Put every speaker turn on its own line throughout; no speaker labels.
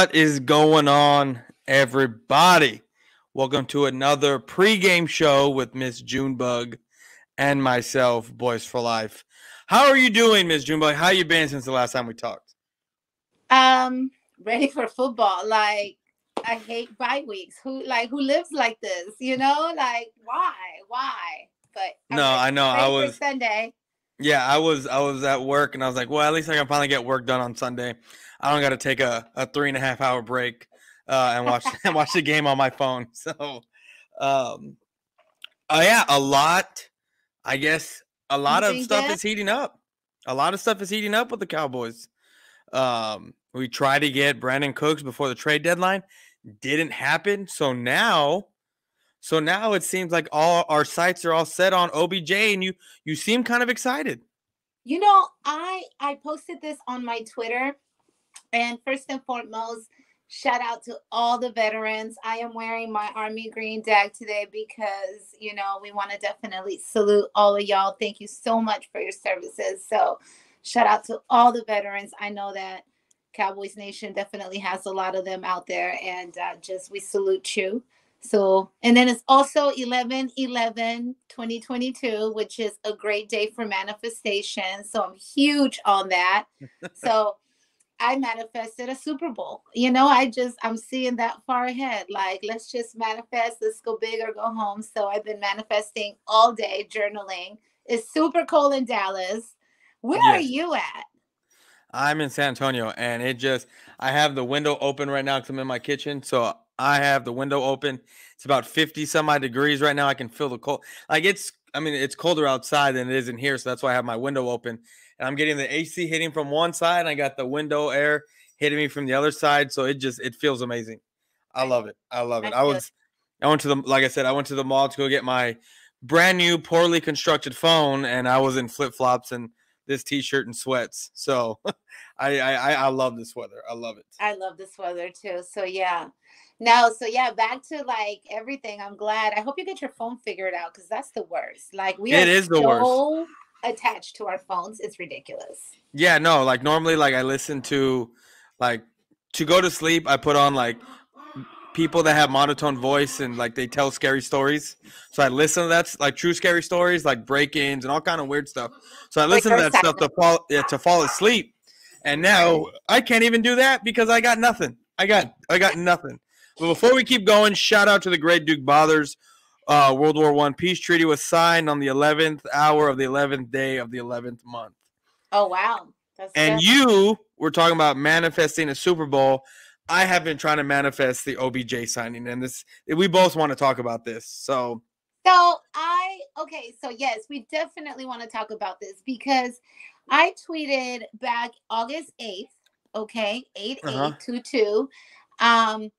What is going on, everybody? Welcome to another pregame show with Miss JuneBugg and myself, Boys for Life. How are you doing, Miss JuneBugg? How you been since the last time we talked?
Um, ready for football. Like I hate bye weeks. Who like who lives like this? You know, like why? Why? But
I'm no, I know. I was
Sunday.
Yeah, I was I was at work and I was like, well, at least I can finally get work done on Sunday. I don't got to take a, a three and a half hour break uh, and watch and watch the game on my phone. So, um, uh, yeah, a lot. I guess a lot of stuff that? is heating up. A lot of stuff is heating up with the Cowboys. Um, we tried to get Brandin Cooks before the trade deadline, didn't happen. So now, so now it seems like all our sights are all set on OBJ, and you you seem kind of excited.
You know, I I posted this on my Twitter and first and foremost, shout out to all the veterans. I am wearing my Army Green Dak today because, you know, we want to definitely salute all of y'all. Thank you so much for your services. So, shout out to all the veterans. I know that Cowboys Nation definitely has a lot of them out there, and uh, just we salute you. So, and then it's also 11 11 2022, which is a great day for manifestation. So, I'm huge on that. so, I manifested a Super Bowl. You know, I just I'm seeing that far ahead. Like, let's just manifest, let's go big or go home. So I've been manifesting all day, journaling. It's super cold in Dallas. Where yes. are you at?
I'm in San Antonio and it just I have the window open right now because I'm in my kitchen. So I have the window open. It's about 50 some odd degrees right now. I can feel the cold. Like it's I mean, it's colder outside than it is in here. So that's why I have my window open and I'm getting the AC hitting from one side, and I got the window air hitting me from the other side. So it just it feels amazing. I love it. I love it. I was I went to the like I said, I went to the mall to go get my brand new poorly constructed phone, and I was in flip flops and this t-shirt and sweats. So I, I I love this weather. I love it.
I love this weather too. So yeah. No, so yeah, back to like everything. I'm glad. I hope you get your phone figured out because that's the worst. Like we
it is the worst
attached to our phones. It's ridiculous.
Yeah, no, like normally, like I listen to, like to go to sleep, I put on like people that have monotone voice and like they tell scary stories. So I listen to that, like true scary stories, like break-ins and all kind of weird stuff. So I listen like to that stuff to fall yeah, to fall asleep. And now I can't even do that because I got nothing. I got I got nothing. But before we keep going, shout out to the great Duke Bothers uh, World War One peace treaty was signed on the 11th hour of the 11th day of the 11th month.
Oh wow!
That's and good. you were talking about manifesting a Super Bowl. I have been trying to manifest the OBJ signing, and this we both want to talk about this. So,
so I okay, so yes, we definitely want to talk about this because I tweeted back August 8th, okay, 8822, uh-huh. um,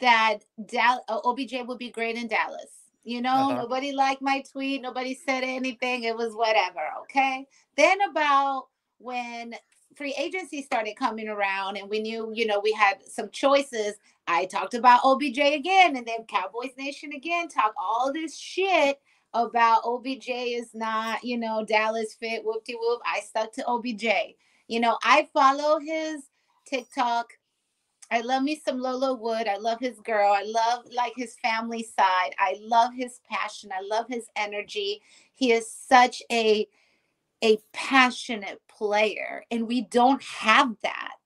that Dal- OBJ would be great in Dallas. You know, uh-huh. nobody liked my tweet. Nobody said anything. It was whatever. Okay. Then, about when free agency started coming around and we knew, you know, we had some choices, I talked about OBJ again. And then Cowboys Nation again talk all this shit about OBJ is not, you know, Dallas fit, whoop de whoop. I stuck to OBJ. You know, I follow his TikTok I love me some Lolo Wood. I love his girl. I love like his family side. I love his passion. I love his energy. He is such a a passionate player and we don't have that.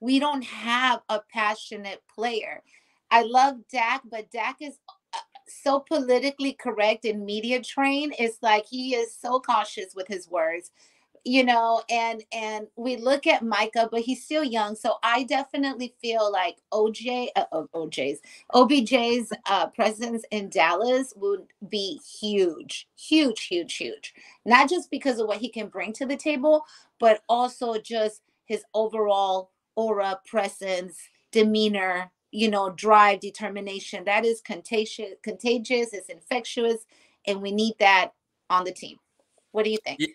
We don't have a passionate player. I love Dak, but Dak is uh, so politically correct and media trained. It's like he is so cautious with his words you know and and we look at micah but he's still young so i definitely feel like oj uh, oj's obj's uh, presence in dallas would be huge huge huge huge. Not just because of what he can bring to the table but also just his overall aura presence demeanor you know drive determination. That is contagious contagious it's infectious and we need that on the team. What do you think?
Yeah,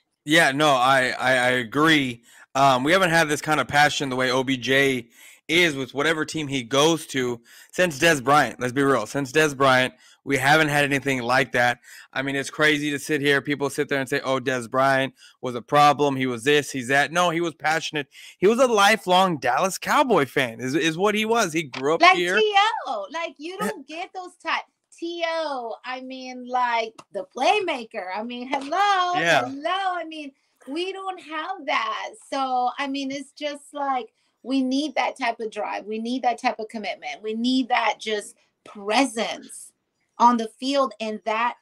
no, I I, I agree. Um, we haven't had this kind of passion the way OBJ is with whatever team he goes to since Dez Bryant. Let's be real. Since Dez Bryant, We haven't had anything like that. I mean, it's crazy to sit here. People sit there and say, "Oh, Dez Bryant was a problem. He was this. He's that." No, he was passionate. He was a lifelong Dallas Cowboy fan. Is is what he was. He grew up
like
here.
To, like you don't get those type. To, I mean, like the playmaker. I mean, hello, yeah. hello. I mean, we don't have that. So, I mean, it's just like we need that type of drive. We need that type of commitment. We need that just presence on the field and that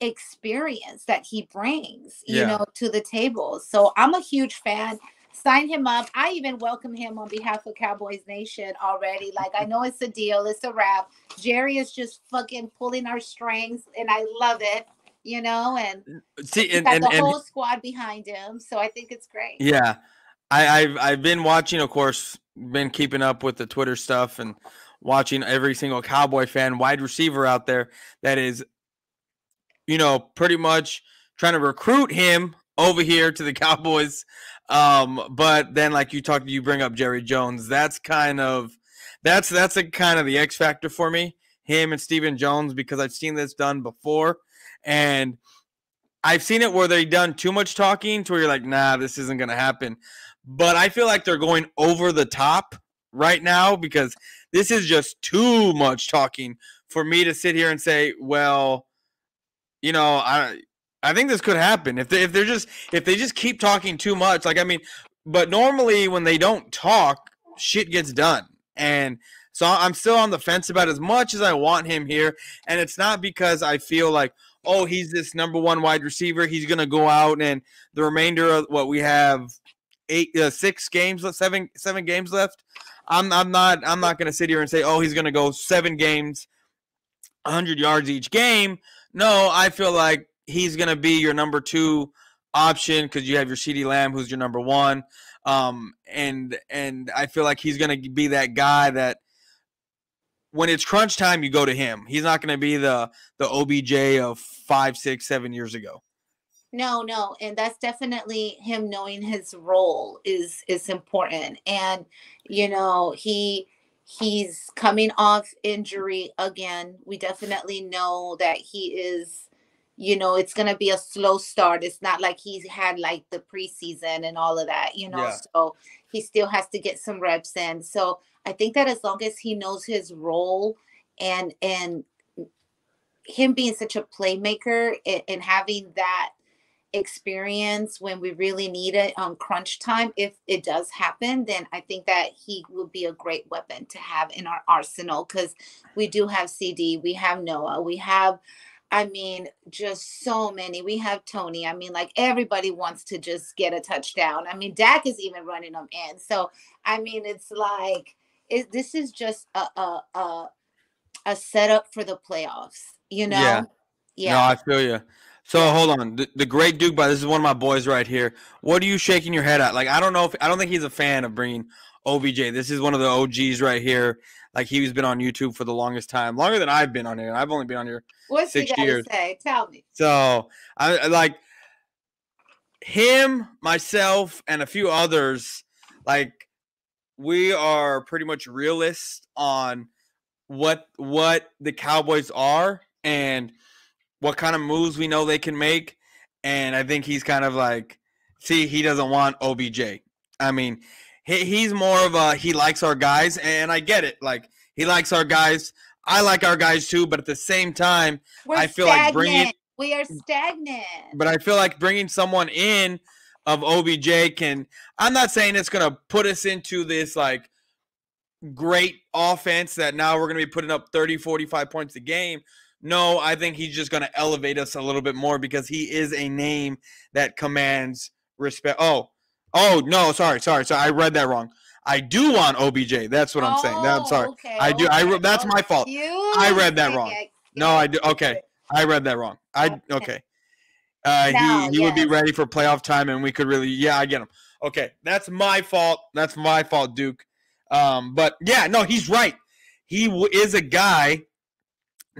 experience that he brings, you yeah. know, to the table. So I'm a huge fan. Sign him up. I even welcome him on behalf of Cowboys Nation already. Like I know it's a deal, it's a wrap. Jerry is just fucking pulling our strings, and I love it. You know, and mm, see, and, got and, the and, whole squad behind him. So I think it's great.
Yeah. I, I've I've been watching, of course, been keeping up with the Twitter stuff and watching every single Cowboy fan, wide receiver out there that is, you know, pretty much trying to recruit him over here to the Cowboys. Um, but then, like you talked, you bring up Jerry Jones. That's kind of that's that's a kind of the X factor for me. Him and Stephen Jones because I've seen this done before, and I've seen it where they've done too much talking to where you're like, nah, this isn't gonna happen but I feel like they're going over the top right now because this is just too much talking for me to sit here and say, well, you know, I I think this could happen if they if they're just if they just keep talking too much. Like I mean, but normally when they don't talk, shit gets done. And so I'm still on the fence about as much as I want him here. And it's not because I feel like, oh, he's this number one wide receiver. He's gonna go out and the remainder of what we have eight, uh, six games, seven, seven games left. I'm, I'm not, I'm not to sit here and say, oh, he's to go seven games, 100 yards each game. No, I feel like he's going to be your number two option because you have your CeeDee Lamb, who's your number one. Um, and and I feel like he's going to be that guy that when it's crunch time, you go to him. He's not going to be the the OBJ of five, six, seven years ago.
No, no, and that's definitely him knowing his role is is important. And you know, he he's coming off injury again. We definitely know that he is you know, it's going to be a slow start. It's not like he's had like the preseason and all of that, you know. Yeah. So he still has to get some reps in. So I think that as long as he knows his role and and him being such a playmaker and, and having that experience when we really need it on crunch time if it does happen then i think that he will be a great weapon to have in our arsenal because we do have CeeDee we have noah we have i mean just so many. We have tony. I mean like everybody wants to just get a touchdown. I mean dak is even running them in. So i mean it's like it, this is just a, a a a setup for the playoffs you know?
Yeah, yeah. no i feel you so hold on, the, the, great Duke. By this is one of my boys right here. What are you shaking your head at? Like I don't know if I don't think he's a fan of bringing OBJ. This is one of the OGs right here. Like he's been on YouTube for the longest time, longer than I've been on here. I've only been on here
What's six he years. Say? Tell me.
So I like him, myself, and a few others. Like we are pretty much realists on what what the Cowboys are and what kind of moves we know they can make. And I think he's kind of like, see, he doesn't want OBJ. I mean, he, he's more of a he likes our guys, and I get it. Like he likes our guys. I like our guys too, but at the same time, We're I feel stagnant. like bringing
we are stagnant.
But I feel like bringing someone in of OBJ can. I'm not saying it's going to put us into this like great offense that now we're going to be putting up 30, 45 points a game. No, I think he's just going to elevate us a little bit more because he is a name that commands respect. Oh, oh no, sorry, sorry, sorry. I read that wrong. I do want OBJ. That's what I'm oh, saying. I'm sorry. Okay, I do. Okay. I that's my fault. I read that wrong. No, I do. Okay, I read that wrong. I okay. Uh, now, he he yes. would be ready for playoff time, and we could really. Yeah, I get him. Okay, that's my fault. That's my fault, Duke. Um, but yeah, no, he's right. He w- is a guy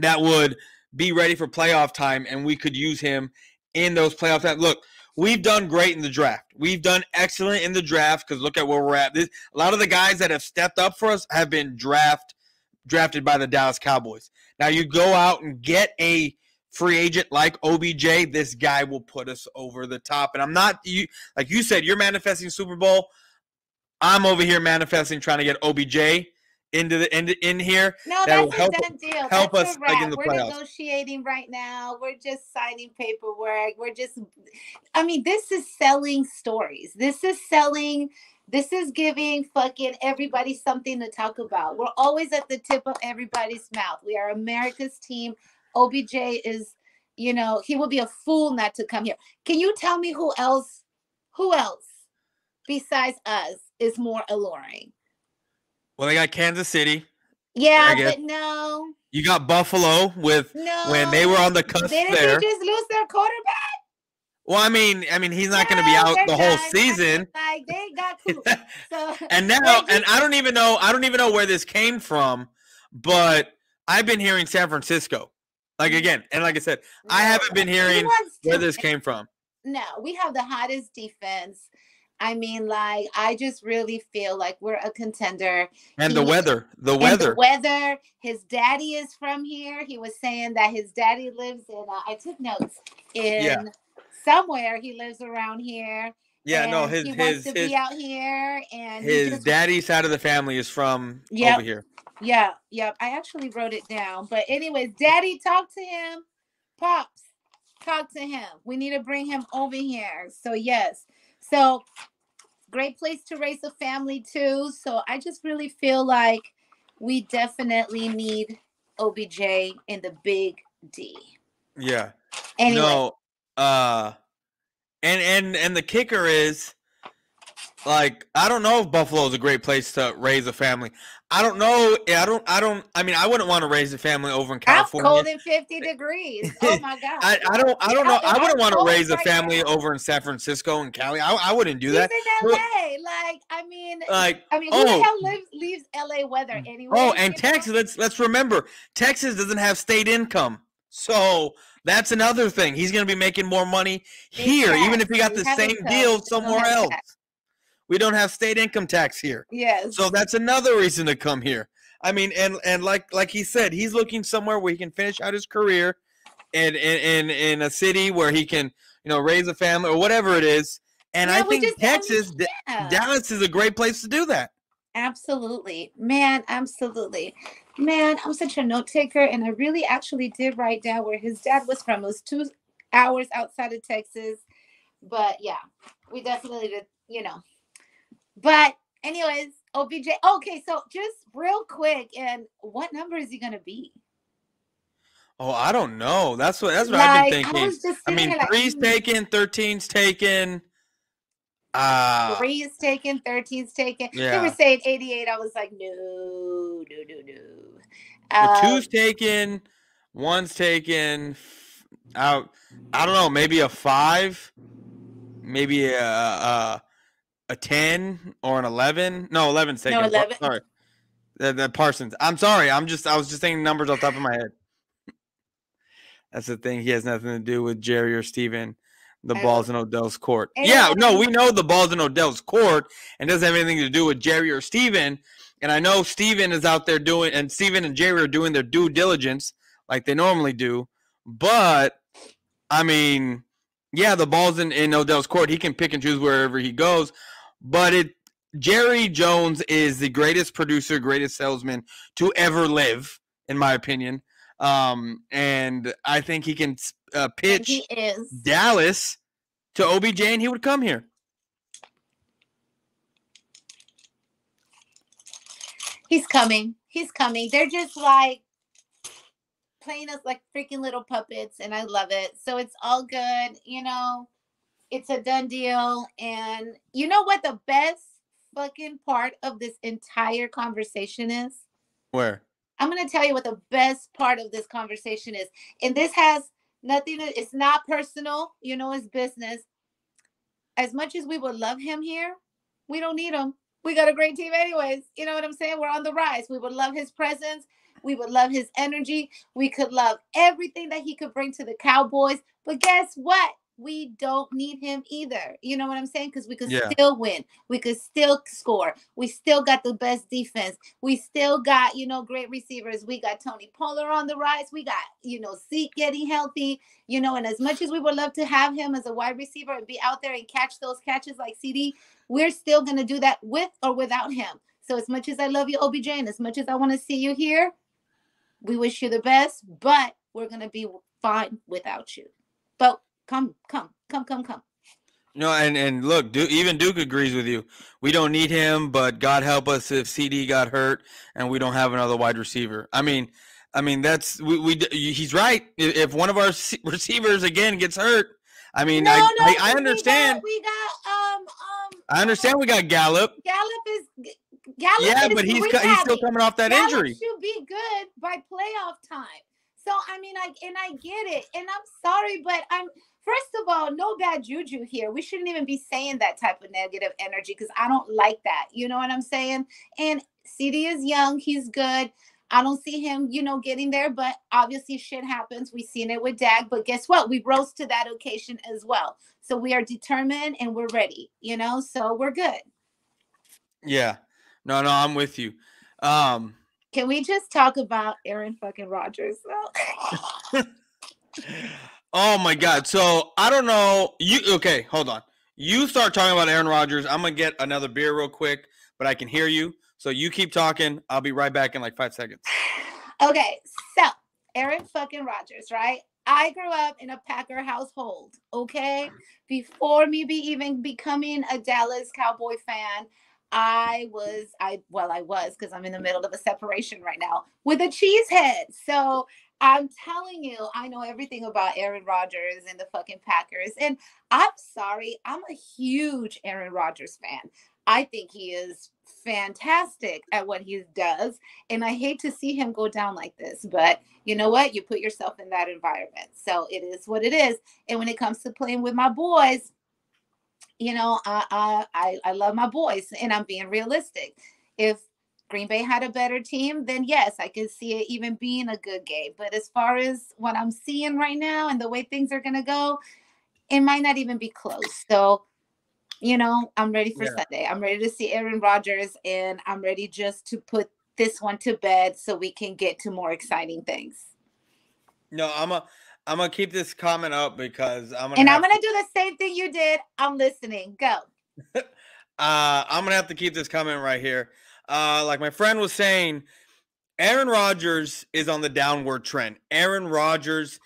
that would be ready for playoff time, and we could use him in those playoff time. Look, we've done great in the draft. We've done excellent in the draft because look at where we're at. This, a lot of the guys that have stepped up for us have been draft drafted by the Dallas Cowboys. Now you go out and get a free agent like OBJ, this guy will put us over the top. And I'm not you like you said, you're manifesting Super Bowl. I'm over here manifesting trying to get OBJ into the in, in here.
No, that's a help, done deal.
Help
that's
us like in the
We're
playoffs.
negotiating right now. We're just signing paperwork. We're just I mean, this is selling stories. This is selling this is giving fucking everybody something to talk about. We're always at the tip of everybody's mouth. We are America's team. OBJ is, you know, he will be a fool not to come here. Can you tell me who else, who else besides us is more alluring?
Well, they got Kansas City.
Yeah, but no.
You got Buffalo with
no.
when they were on the cusp
Didn't
there.
they just lose their quarterback?
Well, I mean, I mean, he's not going to be out the whole season.
Like they got cool. so,
and now, and I don't even know, I don't even know where this came from, but I've been hearing San Francisco. Like mm. again, and like I said, no, I haven't been hearing where this came from.
No, we have the hottest defense. I mean, like, I just really feel like we're a contender.
And he, the weather, the weather, the
weather. His daddy is from here. He was saying that his daddy lives in. Uh, I took notes in yeah somewhere he lives around here.
Yeah, no, his
he
his
wants to
his,
be out here, and
his
just,
daddy's side of the family is from yep, over here.
Yeah, yep. I actually wrote it down, but anyways, Daddy, talk to him. Pops, talk to him. We need to bring him over here. So yes, so great place to raise a family too. So I just really feel like we definitely need OBJ in the big D.
Yeah.
Anyway.
No, uh, and and and the kicker is, like, I don't know if Buffalo is a great place to raise a family. I don't know. I don't. I don't. I mean, I wouldn't want to raise a family over in California.
cold and fifty degrees. Oh my god.
I, I don't. I don't know. I wouldn't want to raise a family over in San Francisco and Cali. I, I wouldn't do that.
in LA. Like, I mean,
like,
I mean, who oh, the hell lives, leaves LA weather mm. anyway?
Oh, and Texas. Know? Let's let's remember, Texas doesn't have state income, so that's another thing. He's going to be making more money here, even if he got the same deal somewhere else. We don't have state income tax here.
Yes.
So that's another reason to come here. I mean, and and like like he said, he's looking somewhere where he can finish out his career, and in in in a city where he can you know raise a family or whatever it is. And yeah, I think Texas, yeah. Dallas is a great place to do that.
Absolutely, man. Absolutely man, I'm such a note taker. And I really actually did write down where his dad was from. It was two hours outside of Texas. But yeah, we definitely did, you know. But anyways, OBJ. Okay, so just real quick, and what number is he gonna be?
Oh, I don't know. That's what that's what like, I've been thinking. I, I mean, three's like, hmm. taken, thirteen's taken. Uh,
three is taken, 13's taken. Yeah. They were saying 88. I was like, no, no, no, no.
Um, two's taken, one's taken. Out, I don't know, maybe a five, maybe a a, a ten or an eleven. No, 11's taken.
No, 11.
Sorry, the, the Parsons. I'm sorry. I'm just I was just thinking numbers off top of my head. That's the thing. He has nothing to do with Jerry or Stephen the ball's in Odell's court. Yeah, no, we know the ball's in Odell's court and doesn't have anything to do with Jerry or Stephen. And I know Stephen is out there doing, and Stephen and Jerry are doing their due diligence like they normally do. But, I mean, yeah, the ball's in, in Odell's court. He can pick and choose wherever he goes. But it Jerry Jones is the greatest producer, greatest salesman to ever live, in my opinion. Um, and I think he can uh, pitch Dallas to OBJ, and he would come here.
He's coming. He's coming. They're just like playing us like freaking little puppets, and I love it. So it's all good. You know, it's a done deal. And you know what the best fucking part of this entire conversation is?
Where?
I'm going to tell you what the best part of this conversation is. And this has nothing, it's not personal, you know, it's business. As much as we would love him here, we don't need him. We got a great team, anyways. You know what I'm saying? We're on the rise. We would love his presence. We would love his energy. We could love everything that he could bring to the Cowboys. But guess what? We don't need him either. You know what I'm saying? Because we could yeah. still win. We could still score. We still got the best defense. We still got, you know, great receivers. We got Tony Pollard on the rise. We got, you know, Zeke getting healthy, you know, and as much as we would love to have him as a wide receiver and be out there and catch those catches like CeeDee, we're still going to do that with or without him. So as much as I love you, OBJ, and as much as I want to see you here, we wish you the best, but we're going to be fine without you. But come, come, come, come, come.
No, and and look, Duke, even Duke agrees with you. We don't need him, but God help us if CeeDee got hurt and we don't have another wide receiver. I mean, I mean that's we, we he's right. If one of our receivers again gets hurt, I mean, no, I, no, I, I understand.
We got, we got um um.
I understand we got Gallup.
Gallup is Gallup.
Yeah, but he's he's still coming off that
Gallup
injury.
Should be good by playoff time. So I mean, I and I get it, and I'm sorry, but I'm first of all, no bad juju here. We shouldn't even be saying that type of negative energy because I don't like that. You know what I'm saying? And CeeDee is young, he's good. I don't see him, you know, getting there, but obviously shit happens. We've seen it with Dak, but guess what? We rose to that occasion as well. So we are determined and we're ready, you know, so we're good.
Yeah. No, no, I'm with you. Um,
can we just talk about Aaron fucking Rodgers?
oh my god. So I don't know. You okay, hold on. You start talking about Aaron Rodgers. I'm gonna get another beer real quick, but I can hear you. So you keep talking. I'll be right back in like five seconds.
Okay, so Aaron fucking Rodgers, right? I grew up in a Packer household, okay? Before me be even becoming a Dallas Cowboy fan, I was I well I was because I'm in the middle of a separation right now with a cheesehead. So I'm telling you, I know everything about Aaron Rodgers and the fucking Packers. And I'm sorry, I'm a huge Aaron Rodgers fan. I think he is fantastic at what he does. And I hate to see him go down like this, but you know what? You put yourself in that environment. So it is what it is. And when it comes to playing with my boys, you know, I, I I love my boys, and I'm being realistic. If Green Bay had a better team, then yes, I could see it even being a good game. But as far as what I'm seeing right now and the way things are gonna go, it might not even be close. So, you know, I'm ready for yeah. Sunday. I'm ready to see Aaron Rodgers, and I'm ready just to put this one to bed so we can get to more exciting things.
No, I'm a I'm gonna keep this comment up because I'm gonna
and I'm gonna to... do the same thing you did. I'm listening. Go.
uh, I'm gonna have to keep this comment right here. Uh, like my friend was saying, Aaron Rodgers is on the downward trend. Aaron Rodgers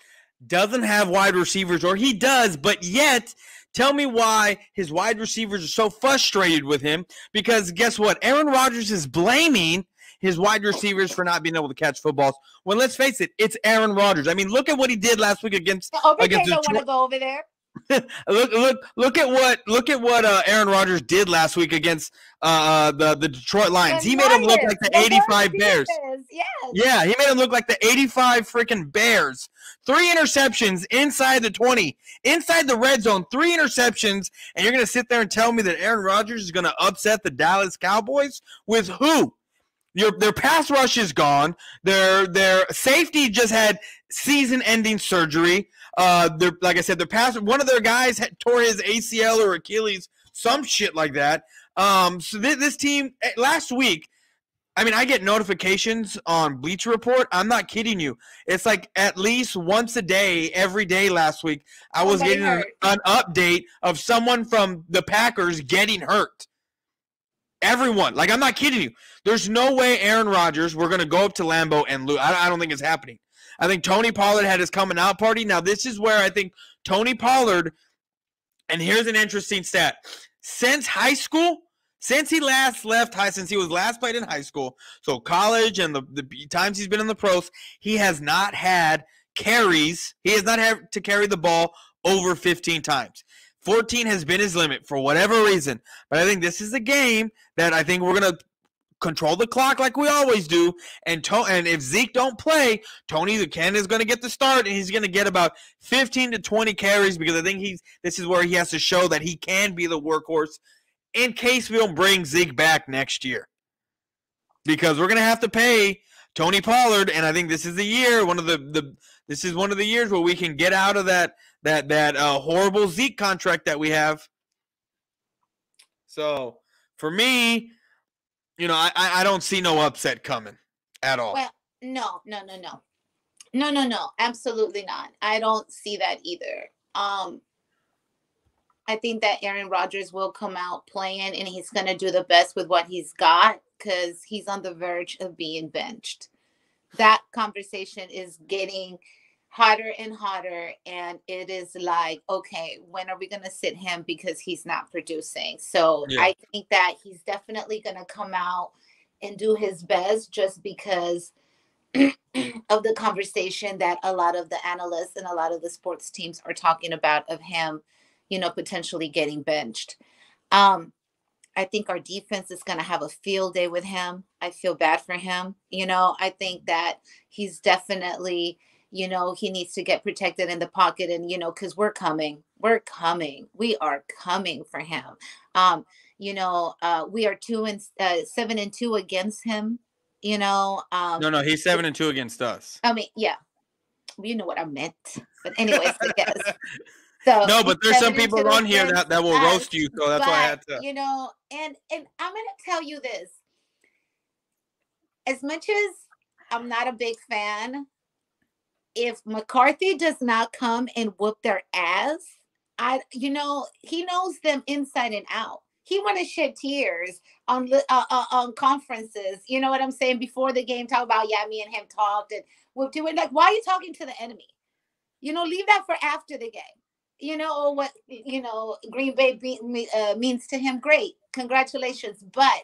doesn't have wide receivers, or he does, but yet Tell me why his wide receivers are so frustrated with him. Because guess what? Aaron Rodgers is blaming his wide receivers for not being able to catch footballs. When let's face it, it's Aaron Rodgers. I mean, look at what he did last week against.
Over against don't want to go over there.
look, look, look at what look at what uh, Aaron Rodgers did last week against uh, uh the the Detroit Lions. he made him look like the, the 85 Bears.
Yes.
Yeah, he made him look like the 85 freaking Bears. Three interceptions inside the 20, inside the red zone. Three interceptions, and you're gonna sit there and tell me that Aaron Rodgers is gonna upset the Dallas Cowboys with who? Your their pass rush is gone. Their their safety just had season-ending surgery. Uh, they're like I said, their pass one of their guys had, tore his ACL or Achilles, some shit like that. Um, so th- this team eh, last week, I mean, I get notifications on Bleacher Report. I'm not kidding you. It's like at least once a day, every day last week, I was getting an, an update of someone from the Packers getting hurt. Everyone, like I'm not kidding you. There's no way Aaron Rodgers, we're gonna go up to Lambeau and lose. I, I don't think it's happening. I think Tony Pollard had his coming out party. Now this is where I think Tony Pollard, and here's an interesting stat: since high school, since he last left high, since he was last played in high school, so college and the, the times he's been in the pros, he has not had carries. He has not had to carry the ball over 15 times. 14 has been his limit for whatever reason. But I think this is a game that I think we're going to control the clock like we always do. And to- and if Zeke don't play, Tony the Ken is going to get the start and he's going to get about 15 to 20 carries because I think he's this is where he has to show that he can be the workhorse in case we don't bring Zeke back next year. Because we're going to have to pay Tony Pollard, and I think this is the year, one of the, the this is one of the years where we can get out of that that that uh, horrible Zeke contract that we have. So for me, you know, I I don't see no upset coming at all.
Well, no, no, no, no, no, no, no, absolutely not. I don't see that either. Um, I think that Aaron Rodgers will come out playing and he's going to do the best with what he's got because he's on the verge of being benched. That conversation is getting hotter and hotter. And it is like, okay, when are we going to sit him because he's not producing? So yeah. I think that he's definitely going to come out and do his best just because of the conversation that a lot of the analysts and a lot of the sports teams are talking about of him you know, potentially getting benched. Um, I think our defense is going to have a field day with him. I feel bad for him. You know, I think that he's definitely, you know, he needs to get protected in the pocket and, you know, because we're coming. We're coming. We are coming for him. Um, you know, uh, we are two and uh, seven and two against him. You know, um,
no, no, he's seven and two against us.
I mean, yeah, you know what I meant. But anyways, I guess So
no, but there's some people on here that, that will roast you, so that's but, why I had to.
You know, and and I'm gonna tell you this. As much as I'm not a big fan, if McCarthy does not come and whoop their ass, I you know he knows them inside and out. He want to shed tears on uh, uh, on conferences. You know what I'm saying? Before the game, talk about yeah, me and him talked and whooped it. Like, why are you talking to the enemy? You know, leave that for after the game you know what you know Green Bay be, uh, means to him. Great, congratulations. But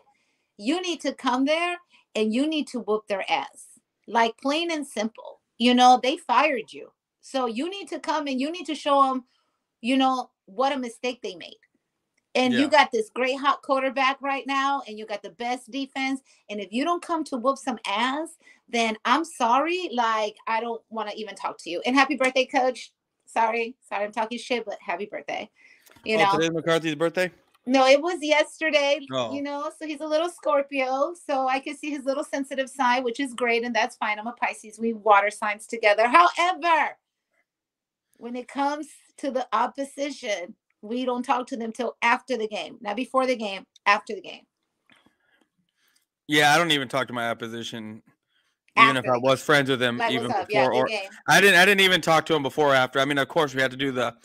you need to come there and you need to whoop their ass, like plain and simple. You know they fired you, so you need to come and you need to show them, you know what a mistake they made. And yeah. you got this great hot quarterback right now, and you got the best defense. And if you don't come to whoop some ass, then I'm sorry. Like, I don't want to even talk to you. And happy birthday, coach. Sorry, sorry, I'm talking shit, but happy birthday. You oh, know,
today's McCarthy's birthday.
No, it was yesterday. Oh. You know, so he's a little Scorpio, so I can see his little sensitive side, which is great, and that's fine. I'm a Pisces. We water signs together. However, when it comes to the opposition, we don't talk to them till after the game, not before the game, after the game.
Yeah, I don't even talk to my opposition even if I was friends with him like, even before yeah, or I didn't I didn't even talk to him before or after. I mean, of course we had to do the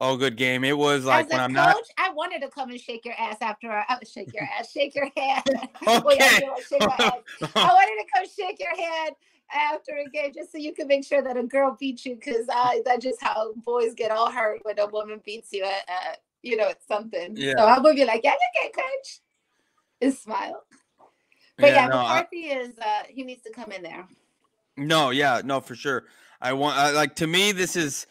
oh good game. It was like when I'm coach, not
I wanted to come and shake your ass after I, I shake your ass, shake your hand. okay. I wanted to come shake your hand after a game just so you can make sure that a girl beats you because I that's just how boys get all hurt when a woman beats you at, you know it's something. Yeah. So I would be like, yeah, okay, coach. And smile. But yeah, yeah no, McCarthy I, is uh he needs to come in there.
No, yeah, no, for sure. I want I, like to me this is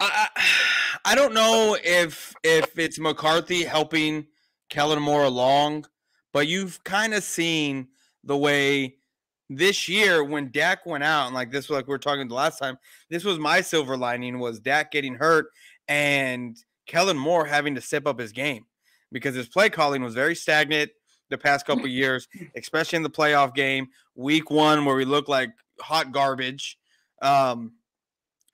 I, I don't know if if it's McCarthy helping Kellen Moore along, but you've kind of seen the way this year when Dak went out and like this was like we were talking the last time, this was my silver lining was Dak getting hurt and Kellen Moore having to step up his game because his play calling was very stagnant the past couple years, especially in the playoff game, week one where we look like hot garbage. Um,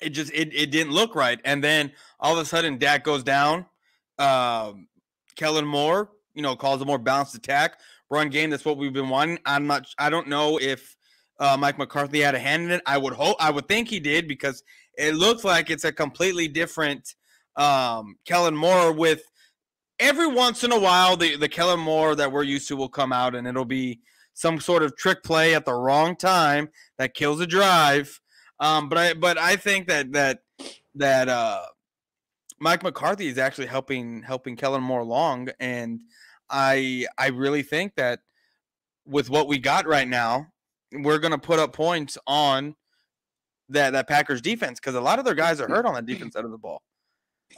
it just it, it didn't look right. And then all of a sudden Dak goes down. Um, Kellen Moore, you know, calls a more balanced attack, run game. That's what we've been wanting. I'm not I don't know if uh, Mike McCarthy had a hand in it. I would hope I would think he did because it looks like it's a completely different um, Kellen Moore with every once in a while, the the Kellen Moore that we're used to will come out, and it'll be some sort of trick play at the wrong time that kills a drive. Um, but I but I think that that that uh, Mike McCarthy is actually helping helping Kellen Moore along, and I I really think that with what we got right now, we're gonna put up points on that that Packers defense because a lot of their guys are hurt on the defense side of the ball.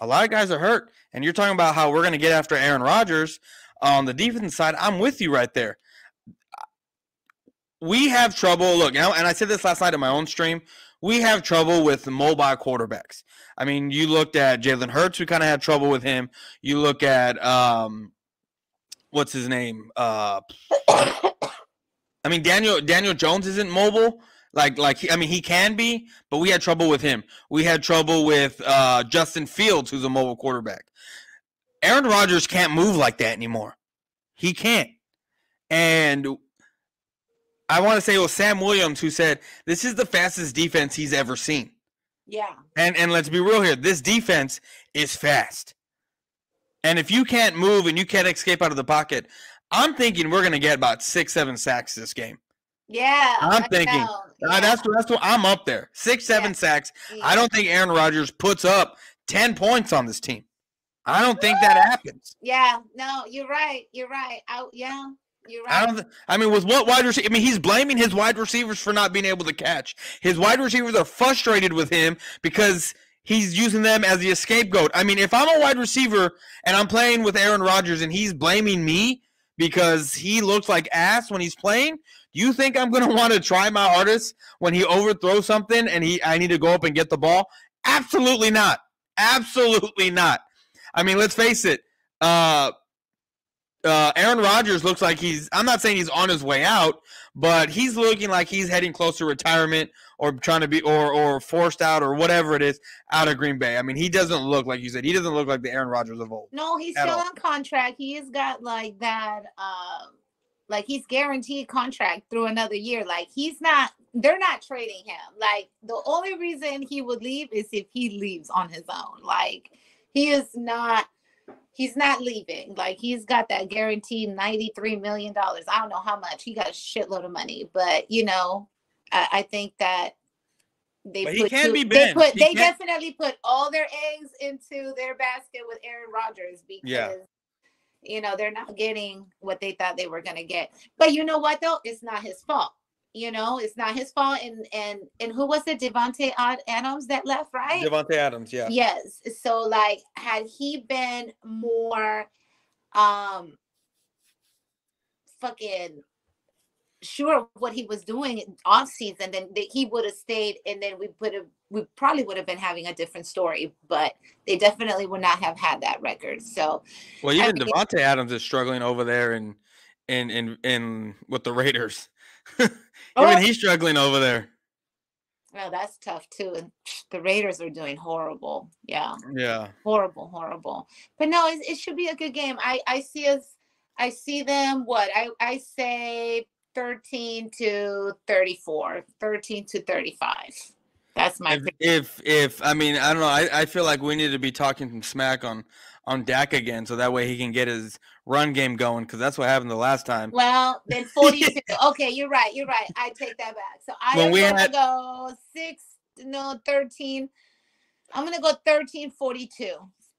A lot of guys are hurt, and you're talking about how we're going to get after Aaron Rodgers on the defense side. I'm with you right there. We have trouble. Look, and I said this last night in my own stream. We have trouble with mobile quarterbacks. I mean, you looked at Jalen Hurts. We kind of had trouble with him. You look at um, what's his name? Uh, I mean, Daniel Daniel Jones isn't mobile. Like, like I mean, he can be, but we had trouble with him. We had trouble with uh, Justin Fields, who's a mobile quarterback. Aaron Rodgers can't move like that anymore. He can't. And I want to say it was Sam Williams who said this is the fastest defense he's ever seen.
Yeah.
And and let's be real here. This defense is fast. And if you can't move and you can't escape out of the pocket, I'm thinking we're gonna get about six, seven sacks this game.
Yeah.
I'm I thinking uh, yeah. that's that's what I'm up there. Six, seven yeah. sacks. Yeah. I don't think Aaron Rodgers puts up ten points on this team. I don't think that happens.
Yeah, no, you're right. You're right. I, yeah, you're right.
I don't. I mean, with what wide receiver? I mean, he's blaming his wide receivers for not being able to catch. His wide receivers are frustrated with him because he's using them as the scapegoat. I mean, if I'm a wide receiver and I'm playing with Aaron Rodgers and he's blaming me because he looks like ass when he's playing, do you think I'm going to want to try my hardest when he overthrows something and he I need to go up and get the ball? Absolutely not. Absolutely not. I mean, let's face it. Uh, uh, Aaron Rodgers looks like he's. I'm not saying he's on his way out, but he's looking like he's heading close to retirement or trying to be or or forced out or whatever it is out of Green Bay. I mean, he doesn't look like you said. He doesn't look like the Aaron Rodgers of old.
No, he's still all. on contract. He has got like that. Um, like he's guaranteed contract through another year. Like he's not. They're not trading him. Like the only reason he would leave is if he leaves on his own. Like he is not he's not leaving. Like he's got that guaranteed $93 million. I don't know how much. He got a shitload of money. But you know, I, I think that they but put, two, they put he they definitely put all their eggs into their basket with Aaron Rodgers because yeah. you know they're not getting what they thought they were gonna get. But you know what though? It's not his fault. You know, it's not his fault. And and and who was it? Davante Adams that left, right?
Davante Adams, yeah.
Yes. So like, had he been more, um, fucking sure what he was doing off season, then he would have stayed, and then we would have we probably would have been having a different story. But they definitely would not have had that record. So,
well, even I mean, Davante Adams is struggling over there and and and in with the Raiders. Oh, Even oh. he's struggling over there.
Well, that's tough too. And the Raiders are doing horrible. Yeah.
Yeah.
Horrible, horrible. But no, it, it should be a good game. I I see us. I see them. What I I say. 13 to 34 13 to 35 that's my
if, if, if i mean i don't know I, I feel like we need to be talking some smack on on Dak again so that way he can get his run game going because that's what happened the last time.
Well, then 42. okay, you're right. You're right. I take that back. So I am going to go six, no, 13. I'm going to go 13, 42.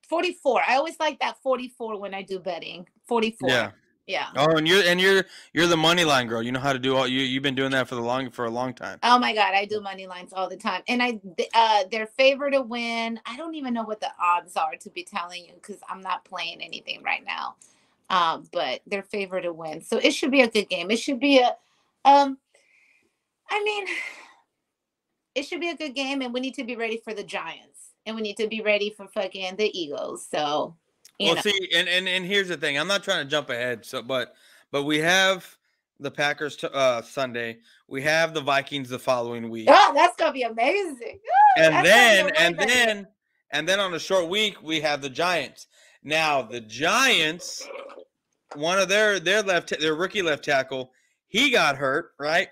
44. I always like that 44 when I do betting. 44.
Yeah.
Yeah.
Oh, and you're and you're you're the money line girl. You know how to do all you you've been doing that for the long for a long time.
Oh my god, I do money lines all the time. And I uh their favor to win. I don't even know what the odds are to be telling you cuz I'm not playing anything right now um, but they're favored to win. So it should be a good game. It should be a, um, I mean, it should be a good game, and we need to be ready for the Giants, and we need to be ready for fucking the Eagles. So,
well, know. see, and, and and here's the thing. I'm not trying to jump ahead, so but but we have the Packers t- uh, Sunday. We have the Vikings the following week.
Oh, that's gonna be amazing.
and then and then and then on a short week we have the Giants. Now the Giants one of their their left their rookie left tackle, he got hurt, right?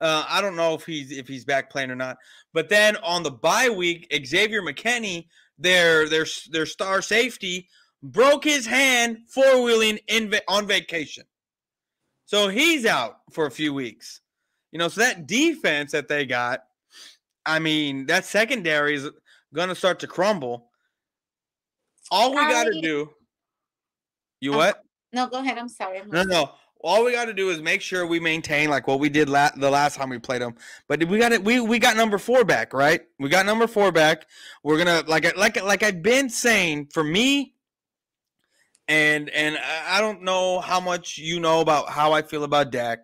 Uh, I don't know if he's if he's back playing or not. But then on the bye week, Xavier McKinney, their their their star safety, broke his hand four wheeling in on vacation, so he's out for a few weeks. You know, so that defense that they got, I mean, that secondary is gonna start to crumble. All we got to do, you what?
No, go ahead. I'm sorry. I'm no,
no. All we got to do is make sure we maintain like what we did la- the last time we played them. But we got it. We we got number four back, right? We got number four back. We're gonna like like like I've been saying for me. And and I don't know how much you know about how I feel about Dak.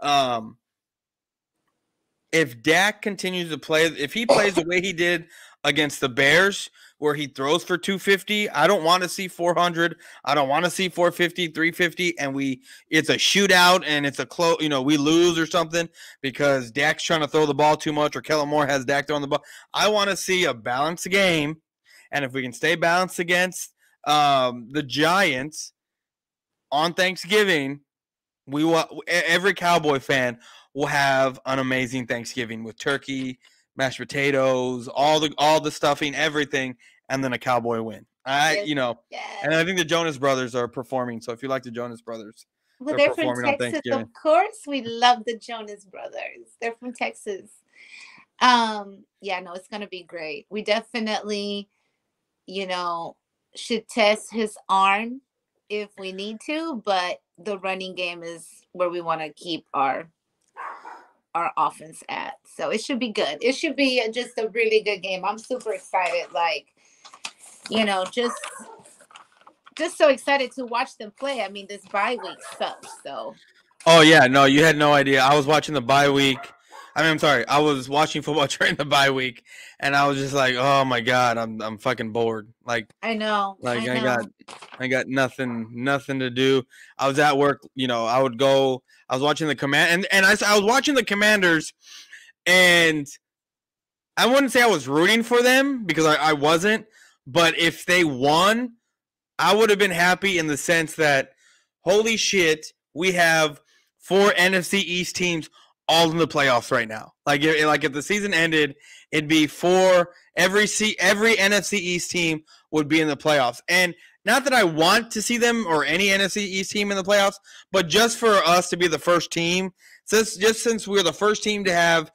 Um, if Dak continues to play, if he plays the way he did against the Bears, where he throws for 250. I don't want to see 400. I don't want to see 450, 350 and we it's a shootout and it's a close, you know, we lose or something because Dak's trying to throw the ball too much or Kellen Moore has Dak throwing the ball. I want to see a balanced game and if we can stay balanced against um, the Giants on Thanksgiving, we want every Cowboy fan will have an amazing Thanksgiving with turkey, mashed potatoes, all the all the stuffing, everything, and then a Cowboy win. I, you know, and I think the Jonas Brothers are performing. So if you like the Jonas Brothers,
well, they're, they're from Texas, of course. We love the Jonas Brothers. They're from Texas. Um, yeah, no, it's gonna be great. We definitely, you know, should test his arm if we need to, but the running game is where we want to keep our our offense at. So it should be good. It should be just a really good game. I'm super excited. Like, you know, just just so excited to watch them play. I mean, this bye week sucks. So.
Oh yeah, no, you had no idea. I was watching the bye week I mean, I'm sorry. I was watching football during the bye week, and I was just like, "Oh my god, I'm I'm fucking bored." Like
I know,
like
I,
know. I got I got nothing nothing to do. I was at work. You know, I would go. I was watching the command, and and I, I was watching the Commanders, and I wouldn't say I was rooting for them because I, I wasn't. But if they won, I would have been happy in the sense that, holy shit, we have four NFC East teams all in the playoffs right now. Like, if, like if the season ended, it'd be four every C, every NFC East team would be in the playoffs. And not that I want to see them or any NFC East team in the playoffs, but just for us to be the first team, since just since we're the first team to have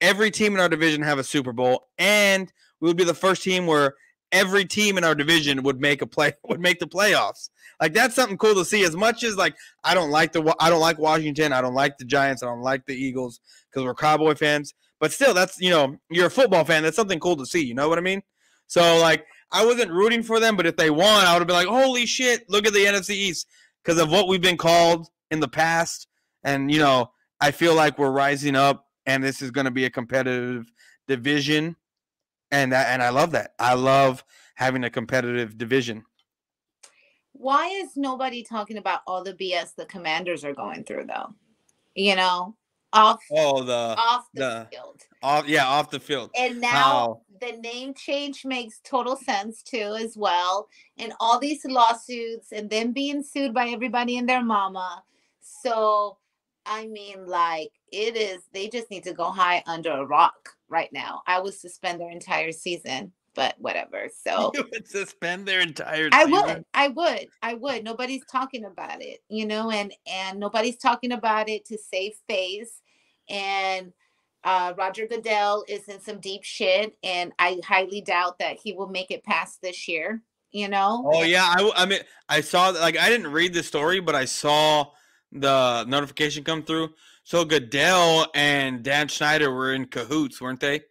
every team in our division have a Super Bowl, and we would be the first team where every team in our division would make a play would make the playoffs. Like that's something cool to see. As much as like I don't like the I don't like Washington, I don't like the Giants, I don't like the Eagles because we're Cowboy fans. But still, that's you know you're a football fan. That's something cool to see. You know what I mean? So like I wasn't rooting for them, but if they won, I would have been like, holy shit! Look at the NFC East because of what we've been called in the past, and you know I feel like we're rising up, and this is going to be a competitive division, and that, and I love that. I love having a competitive division
why is nobody talking about all the BS the commanders are going through though? You know, off
oh the
off the, the field.
Off yeah, off the field.
And now How? the name change makes total sense too as well. And all these lawsuits and them being sued by everybody and their mama. So I mean like it is they just need to go high under a rock right now. I would suspend their entire season but whatever. So
you would suspend their entire.
I would, I would, I would. Nobody's talking about it, you know, and and nobody's talking about it to save face. And uh, Roger Goodell is in some deep shit, and I highly doubt that he will make it past this year. You know.
Oh yeah, I, I mean, I saw like I didn't read the story, but I saw the notification come through. So Goodell and Dan Snyder were in cahoots, weren't they?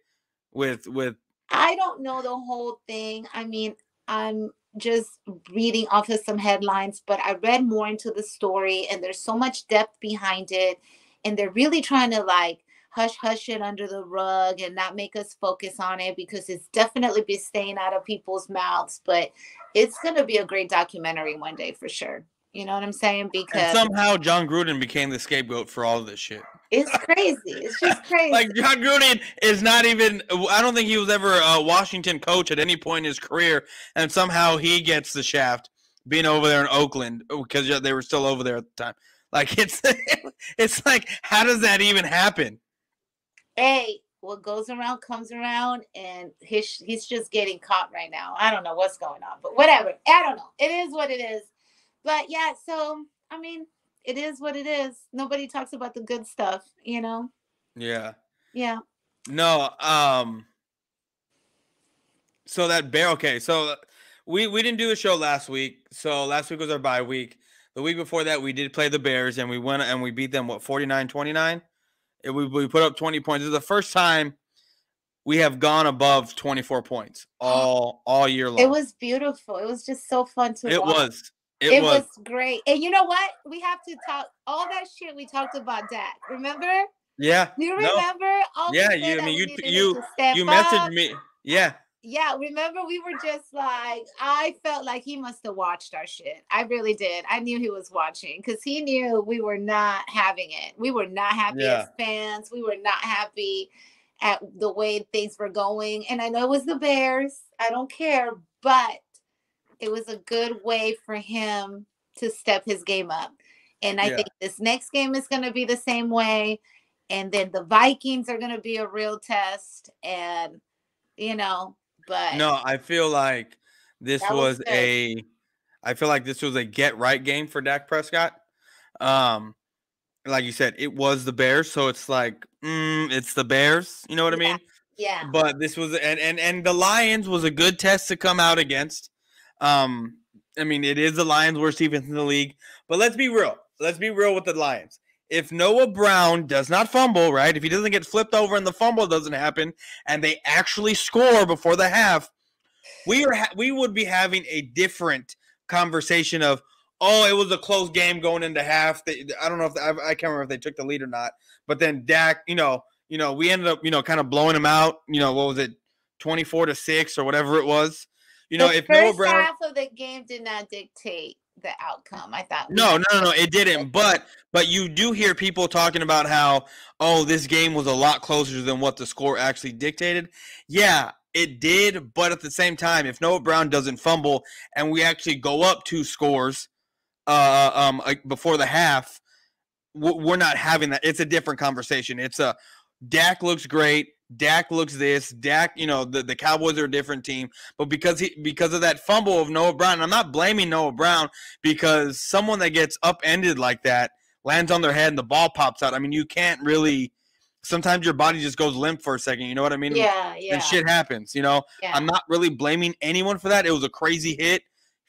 With with
I don't know the whole thing. I mean, I'm just reading off of some headlines, but I read more into the story and there's so much depth behind it. And they're really trying to like hush hush it under the rug and not make us focus on it because it's definitely be staying out of people's mouths. But it's gonna be a great documentary one day for sure. You know what I'm saying? Because
and somehow Jon Gruden became the scapegoat for all of this shit.
It's crazy. It's just crazy.
like Jon Gruden is not even. I don't think he was ever a Washington coach at any point in his career, and somehow he gets the shaft being over there in Oakland uh, because oh, they were still over there at the time. Like it's it's like how does that even happen?
Hey, what goes around comes around, and he's he's just getting caught right now. I don't know what's going on, but whatever. I don't know. It is what it is. But yeah, so I mean, it is what it is. Nobody talks about the good stuff, you know?
Yeah.
Yeah.
No, um so that bear okay, so we we didn't do a show last week. So last week was our bye week. The week before that we did play the Bears and we went and we beat them what 49-29. We we put up 20 points. This is the first time we have gone above 24 points all all year long.
It was beautiful. It was just so fun to
It watch. was.
It, it was. was. great. And you know what? We have to talk all that shit we talked about Dak. Remember?
Yeah.
You remember? No.
All yeah, you I mean you you you messaged me. Yeah.
yeah, remember we were just like, I felt like he must have watched our shit. I really did. I knew he was watching because he knew we were not having it. We were not happy yeah. as fans. We were not happy at the way things were going. And I know it was the Bears. I don't care, but it was a good way for him to step his game up. And I yeah. think this next game is going to be the same way. And then the Vikings are going to be a real test. And, you know, but
no, I feel like this was, was a I feel like this was a get right game for Dak Prescott. Um, like you said, it was the Bears, so it's like mm, it's the Bears. You know what
yeah.
I mean?
Yeah.
But this was and and and the Lions was a good test to come out against. Um, I mean, it is the Lions' worst defense in the league. But let's be real. Let's be real with the Lions if Noah Brown does not fumble, right? If he doesn't get flipped over and the fumble doesn't happen, and they actually score before the half, we are ha- we would be having a different conversation of, oh, it was a close game going into half. They, I don't know if I, I, can't remember if they took the lead or not, but then Dak, you know, you know, we ended up, you know, kind of blowing him out. You know, what was it, twenty four to six or whatever it was. You know,
the
if
Noah Brown half of the game did not dictate the outcome. I thought
no, no, no, it didn't. But but you do hear people talking about how oh this game was a lot closer than what the score actually dictated. Yeah, it did. But at the same time, if Noah Brown doesn't fumble and we actually go up two scores uh, um before the half, we're not having that. It's a different conversation. It's a Dak looks great. Dak looks this. Dak, you know, the, the Cowboys are a different team. But because he because of that fumble of Noah Brown, I'm not blaming Noah Brown because someone that gets upended like that lands on their head and the ball pops out. I mean, you can't really sometimes your body just goes limp for a second. You know what I mean?
Yeah, yeah.
And shit happens, you know. Yeah. I'm not really blaming anyone for that. It was a crazy hit.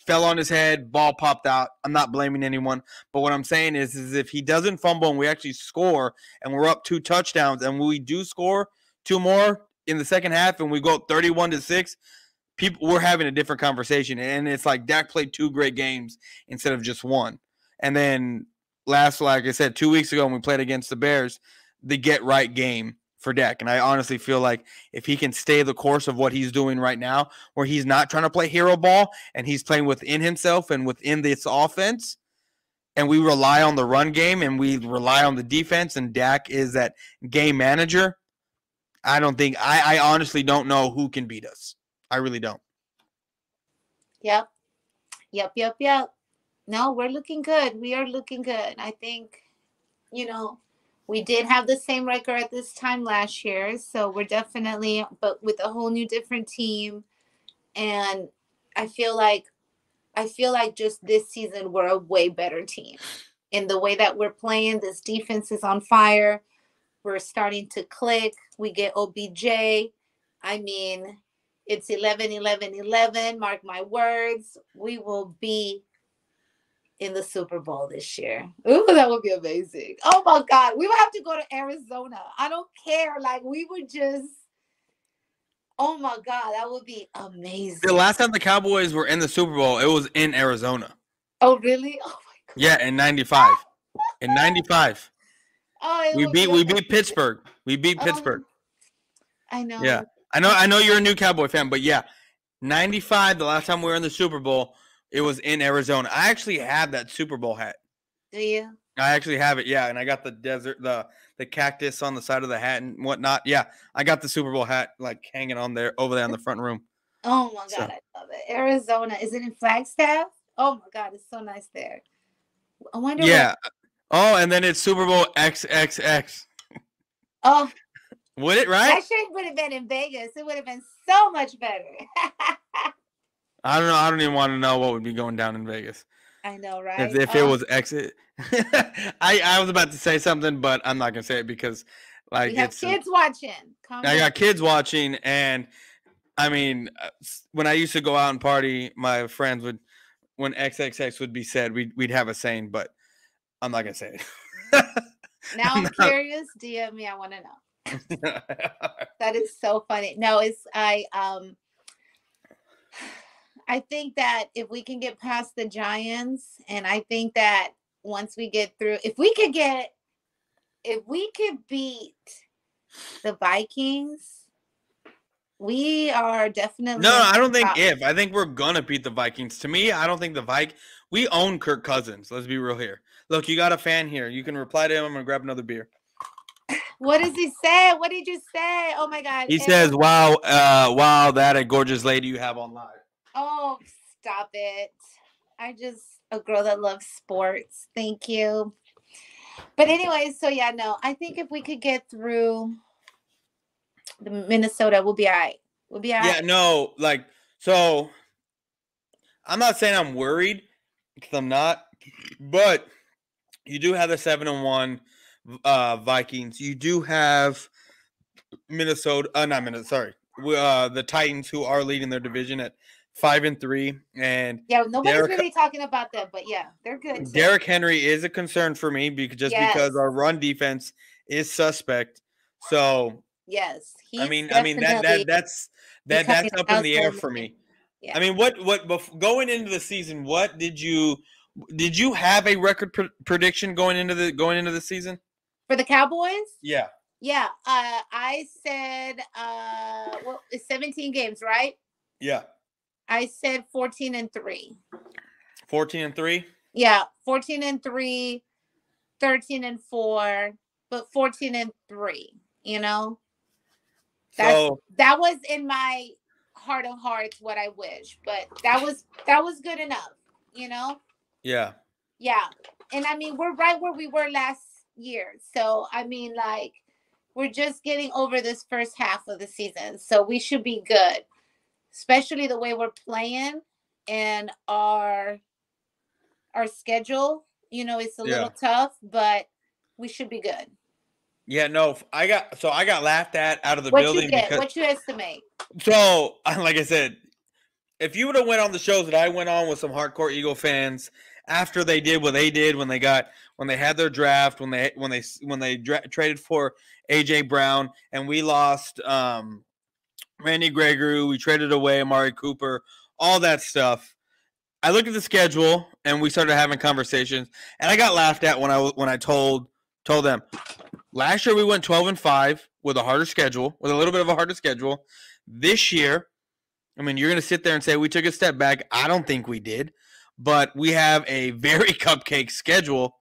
Fell on his head, ball popped out. I'm not blaming anyone. But what I'm saying is, is if he doesn't fumble and we actually score and we're up two touchdowns and we do score – two more in the second half and we go 31 to 6 people we're having a different conversation. And it's like Dak played two great games instead of just one. And then last like I said 2 weeks ago when we played against the Bears the get right game for Dak. And I honestly feel like if he can stay the course of what he's doing right now where he's not trying to play hero ball and he's playing within himself and within this offense and we rely on the run game and we rely on the defense and Dak is that game manager I don't think I, I honestly don't know who can beat us. I really don't.
Yep. Yep, yep, yep. No, we're looking good. We are looking good. I think, you know, we did have the same record at this time last year. So we're definitely, but with a whole new different team. And I feel like, I feel like just this season, we're a way better team. In the way that we're playing, this defense is on fire. We're starting to click. We get OBJ. I mean, it's 11, 11, 11. Mark my words. We will be in the Super Bowl this year. Ooh, that would be amazing. Oh my God. We would have to go to Arizona. I don't care. Like, we would just. Oh my God, that would be amazing.
The last time the Cowboys were in the Super Bowl, it was in Arizona.
Oh, really? Oh
my God. Yeah, in 95. in 95. Oh, we beat we beat Pittsburgh. We beat oh, Pittsburgh.
I know.
Yeah, I know. I know you're a new Cowboy fan, but yeah, '95. The last time we were in the Super Bowl, it was in Arizona. I actually have that Super Bowl hat.
Do you?
I actually have it. Yeah, and I got the desert, the the cactus on the side of the hat and whatnot. Yeah, I got the Super Bowl hat like hanging on there over there in the front room.
Oh my god, so. I love it. Arizona. Is it in Flagstaff? Oh my god, it's so nice there. I wonder.
Yeah. Oh, and then it's Super Bowl XXX.
Oh.
Would it right?
Actually, would have been in Vegas. It would have been so much better.
I don't know. I don't even want to know what would be going down in Vegas.
I know, right?
If, if oh. it was exit, I I was about to say something, but I'm not gonna say it because like
we have it's kids watching.
Come I got kids watching, and I mean, uh, when I used to go out and party, my friends would, when XXX would be said, we'd we'd have a saying, but I'm not gonna say it.
now I'm, curious. DM me. I want to know. that is so funny. No, it's I um I think that if we can get past the Giants, and I think that once we get through, if we could get, if we could beat the Vikings, we are definitely.
No, I don't think if. I think we're gonna beat the Vikings. To me, I don't think the Vik. We own Kirk Cousins. Let's be real here. Look, you got a fan here. You can reply to him. I'm gonna grab another beer.
What does he say? What did you say? Oh my god.
He and- says, "Wow, uh, wow, that a gorgeous lady you have online."
Oh, stop it! I just a girl that loves sports. Thank you. But anyway, so yeah, no, I think if we could get through the Minnesota, we'll be all right. We'll be all
right. Yeah, no, like so. I'm not saying I'm worried because I'm not, but you do have the seven and one uh, Vikings. You do have Minnesota. Uh, not Minnesota. Sorry, uh, the Titans who are leading their division at five and three. And
yeah, nobody's Derek, really talking about them, but yeah, they're good.
Derrick Henry is a concern for me because just yes. because our run defense is suspect. So
Yes,
I mean, I mean that that that's that that's up in the air for me. Yeah. I mean, what what going into the season? What did you did you have a record pr- prediction going into the going into the season
for the Cowboys?
Yeah,
yeah. Uh, I said uh, well, it's 17 games, right?
Yeah.
I said 14 and three.
14 and three.
Yeah, 14 and three, 13 and four, but 14 and three. You know. That's, so that was in my heart of hearts what I wish, but that was that was good enough, you know?
Yeah.
Yeah. And I mean, we're right where we were last year. So, I mean, like we're just getting over this first half of the season. So, we should be good. Especially the way we're playing and our our schedule, you know, it's a yeah. little tough, but we should be good.
Yeah, no, I got so I got laughed at out of the
what
building.
You get? Because, what you estimate?
So, like I said, if you would have went on the shows that I went on with some hardcore Eagle fans after they did what they did when they got when they had their draft when they when they when they dra- traded for AJ Brown and we lost um, Randy Gregory, we traded away Amari Cooper, all that stuff. I looked at the schedule and we started having conversations, and I got laughed at when I when I told told them Last year we went 12 and 5 with a harder schedule, with a little bit of a harder schedule. This year, I mean, you're going to sit there and say we took a step back. I don't think we did, but we have a very cupcake schedule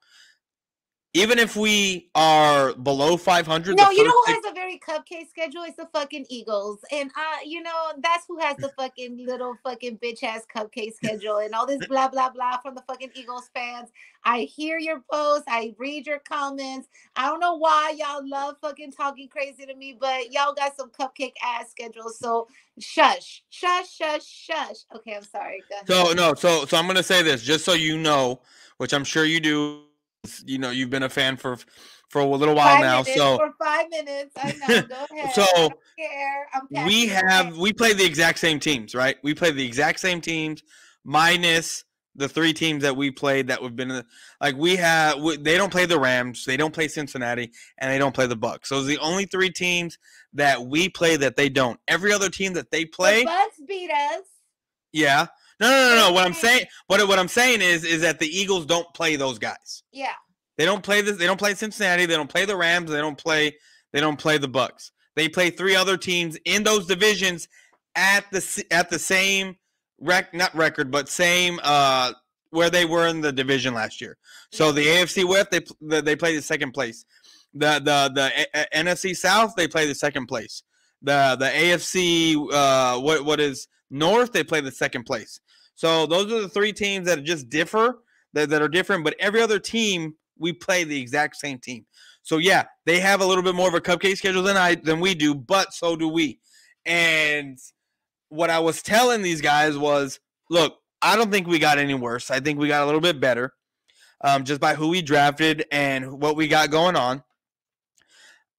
even if we are below 500
no you know who has a very cupcake schedule? It's the fucking eagles. And uh you know that's who has the fucking little fucking bitch ass cupcake schedule and all this blah blah blah from the fucking eagles fans. I hear your posts. I read your comments. I don't know why y'all love fucking talking crazy to me but y'all got some cupcake ass schedules. So shush shush shush shush. Okay i'm sorry.
So no so so i'm gonna say this just so you know which i'm sure you do you know you've been a fan for for a little while
five
now. So
for five minutes, I know. Go ahead. so
we have we play the exact same teams, right? We play the exact same teams minus the three teams that we played that we've been in the, like we have we, they don't play the Rams, they don't play Cincinnati, and they don't play the Bucs. So it's the only three teams that we play that they don't. Every other team that they play,
the Bucs beat us.
Yeah, no, no, no, no. What I'm saying, what what I'm saying is, is that the Eagles don't play those guys.
Yeah.
They don't play this. They don't play Cincinnati. They don't play the Rams. They don't play. They don't play the Bucs. They play three other teams in those divisions at the at the same rec not record, but same uh where they were in the division last year. So the AFC West they they play the second place. The the the a- a- NFC South they play the second place. The the AFC uh what what is North they play the second place. So those are the three teams that just differ, that, that are different, but every other team we play the exact same team. So yeah, they have a little bit more of a cupcake schedule than I than we do, but so do we. And what I was telling these guys was, look, I don't think we got any worse. I think we got a little bit better, um, just by who we drafted and what we got going on.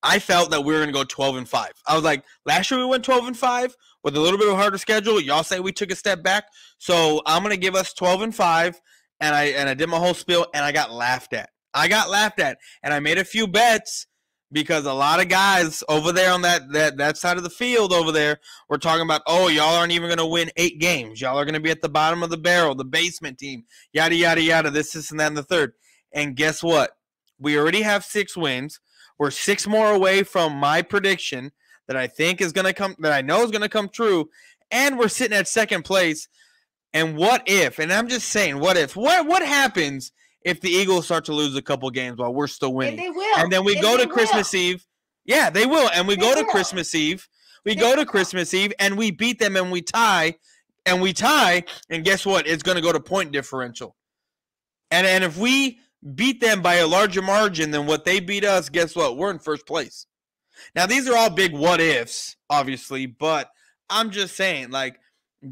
I felt that we were going to go 12 and 5. I was like, last year we went 12 and 5 with a little bit of a harder schedule. Y'all say we took a step back. So I'm to give us 12 and 5 and I and I did my whole spiel and I got laughed at. I got laughed at and I made a few bets because a lot of guys over there on that that that side of the field over there were talking about, "Oh, y'all aren't even going to win 8 games. Y'all are going to be at the bottom of the barrel, the basement team." Yada yada yada, this this and that and the third. And guess what? We already have 6 wins. We're six more away from my prediction that I think is going to come, that I know is going to come true, and we're sitting at second place. And what if? And I'm just saying, what if? What what happens if the Eagles start to lose a couple games while we're still winning?
And they will.
And then we
And
go to Christmas
will.
Eve. Yeah, they will. And we
They
go to
will.
Christmas Eve. We
They
go to. Christmas Eve and we beat them and we tie and we tie. And guess what? It's going to go to point differential. And and if we beat them by a larger margin than what they beat us, guess what? We're in first place. Now these are all big what ifs, obviously, but I'm just saying, like,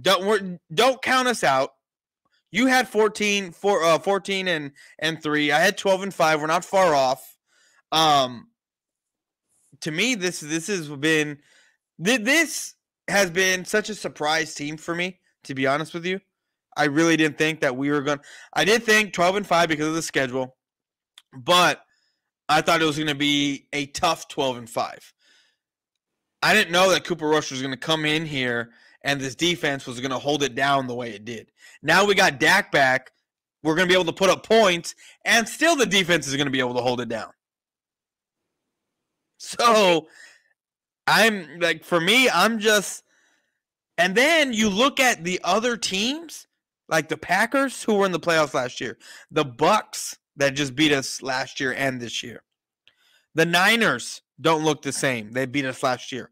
don't we're, don't count us out. You had 14, four, uh, 14 and and three. I had 12 and five. We're not far off. Um, to me, this this has been this has been such a surprise team for me. To be honest with you, I really didn't think that we were going. to I did think 12 and five because of the schedule, but I thought it was going to be a tough 12 and five. I didn't know that Cooper Rush was going to come in here and this defense was going to hold it down the way it did. Now we got Dak back. We're going to be able to put up points, and still the defense is going to be able to hold it down. So I'm like, for me, I'm just. And then you look at the other teams, like the Packers, who were in the playoffs last year, the Bucs that just beat us last year and this year. The Niners don't look the same. They beat us last year.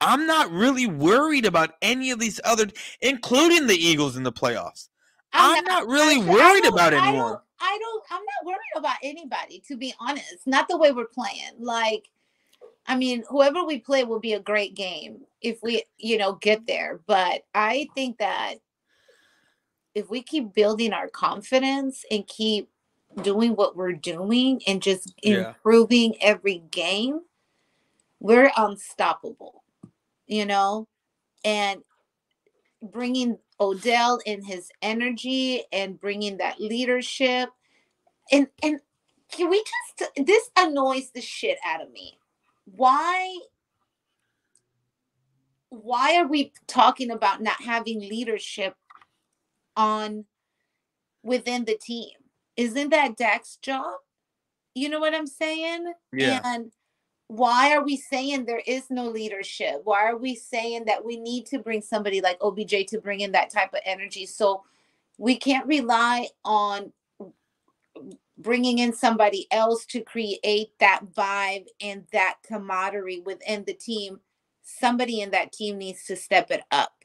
I'm not really worried about any of these other, including the Eagles in the playoffs. I'm not really
I
worried
don't-
about
I
anyone.
I don't. I'm not worried about anybody, to be honest. Not the way we're playing. Like, I mean, whoever we play will be a great game if we, you know, get there. But I think that if we keep building our confidence and keep doing what we're doing and just
Yeah.
improving every game, we're unstoppable. You know, and bringing Odell in his energy and bringing that leadership. And and can we just this annoys the shit out of me. Why why are we talking about not having leadership on within the team? Isn't that Dak's job? You know what I'm saying?
Yeah.
And why are we saying there is no leadership? Why are we saying that we need to bring somebody like OBJ to bring in that type of energy? So we can't rely on bringing in somebody else to create that vibe and that camaraderie within the team. Somebody in that team needs to step it up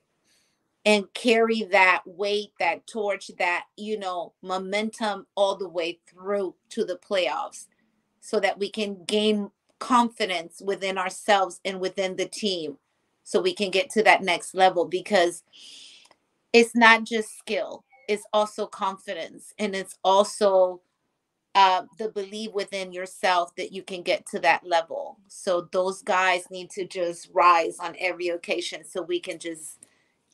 and carry that weight, that torch, that, you know, momentum all the way through to the playoffs so that we can gain confidence within ourselves and within the team so we can get to that next level because it's not just skill it's also confidence and it's also uh, the belief within yourself that you can get to that level. So those guys need to just rise on every occasion so we can just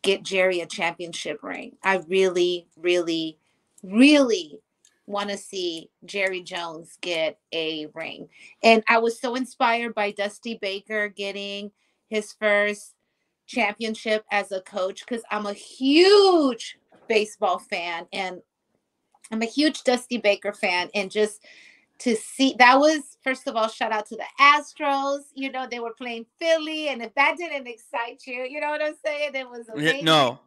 get jerry a championship ring i really really really want to see Jerry Jones get a ring. And I was so inspired by Dusty Baker getting his first championship as a coach because I'm a huge baseball fan and I'm a huge Dusty Baker fan. And just to see that was, first of all, shout out to the Astros. You know, they were playing Philly. And if that didn't excite you, you know what I'm saying? It was
Yeah,
amazing.
no,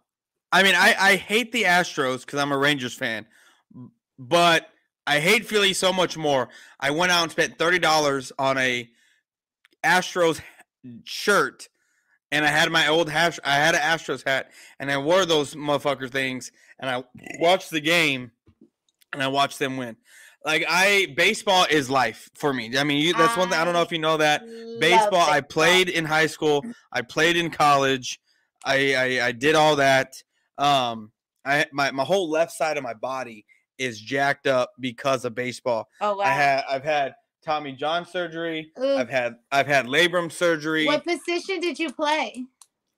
I mean I I hate the Astros because I'm a Rangers fan, but I hate Philly so much more. I went out and spent thirty dollars on a Astros shirt, and I had my old hash. I had an Astros hat, and I wore those motherfucker things, and I watched the game, and I watched them win. Like I, baseball is life for me. I mean, you, that's one thing. I don't know if you know that
Love
baseball i played in high school i played in college i i, I did all that um i my, my whole left side of my body is jacked up because of baseball
Oh, wow.
i had i've had tommy john surgery
Ooh.
i've had i've had labrum surgery
What position did you play?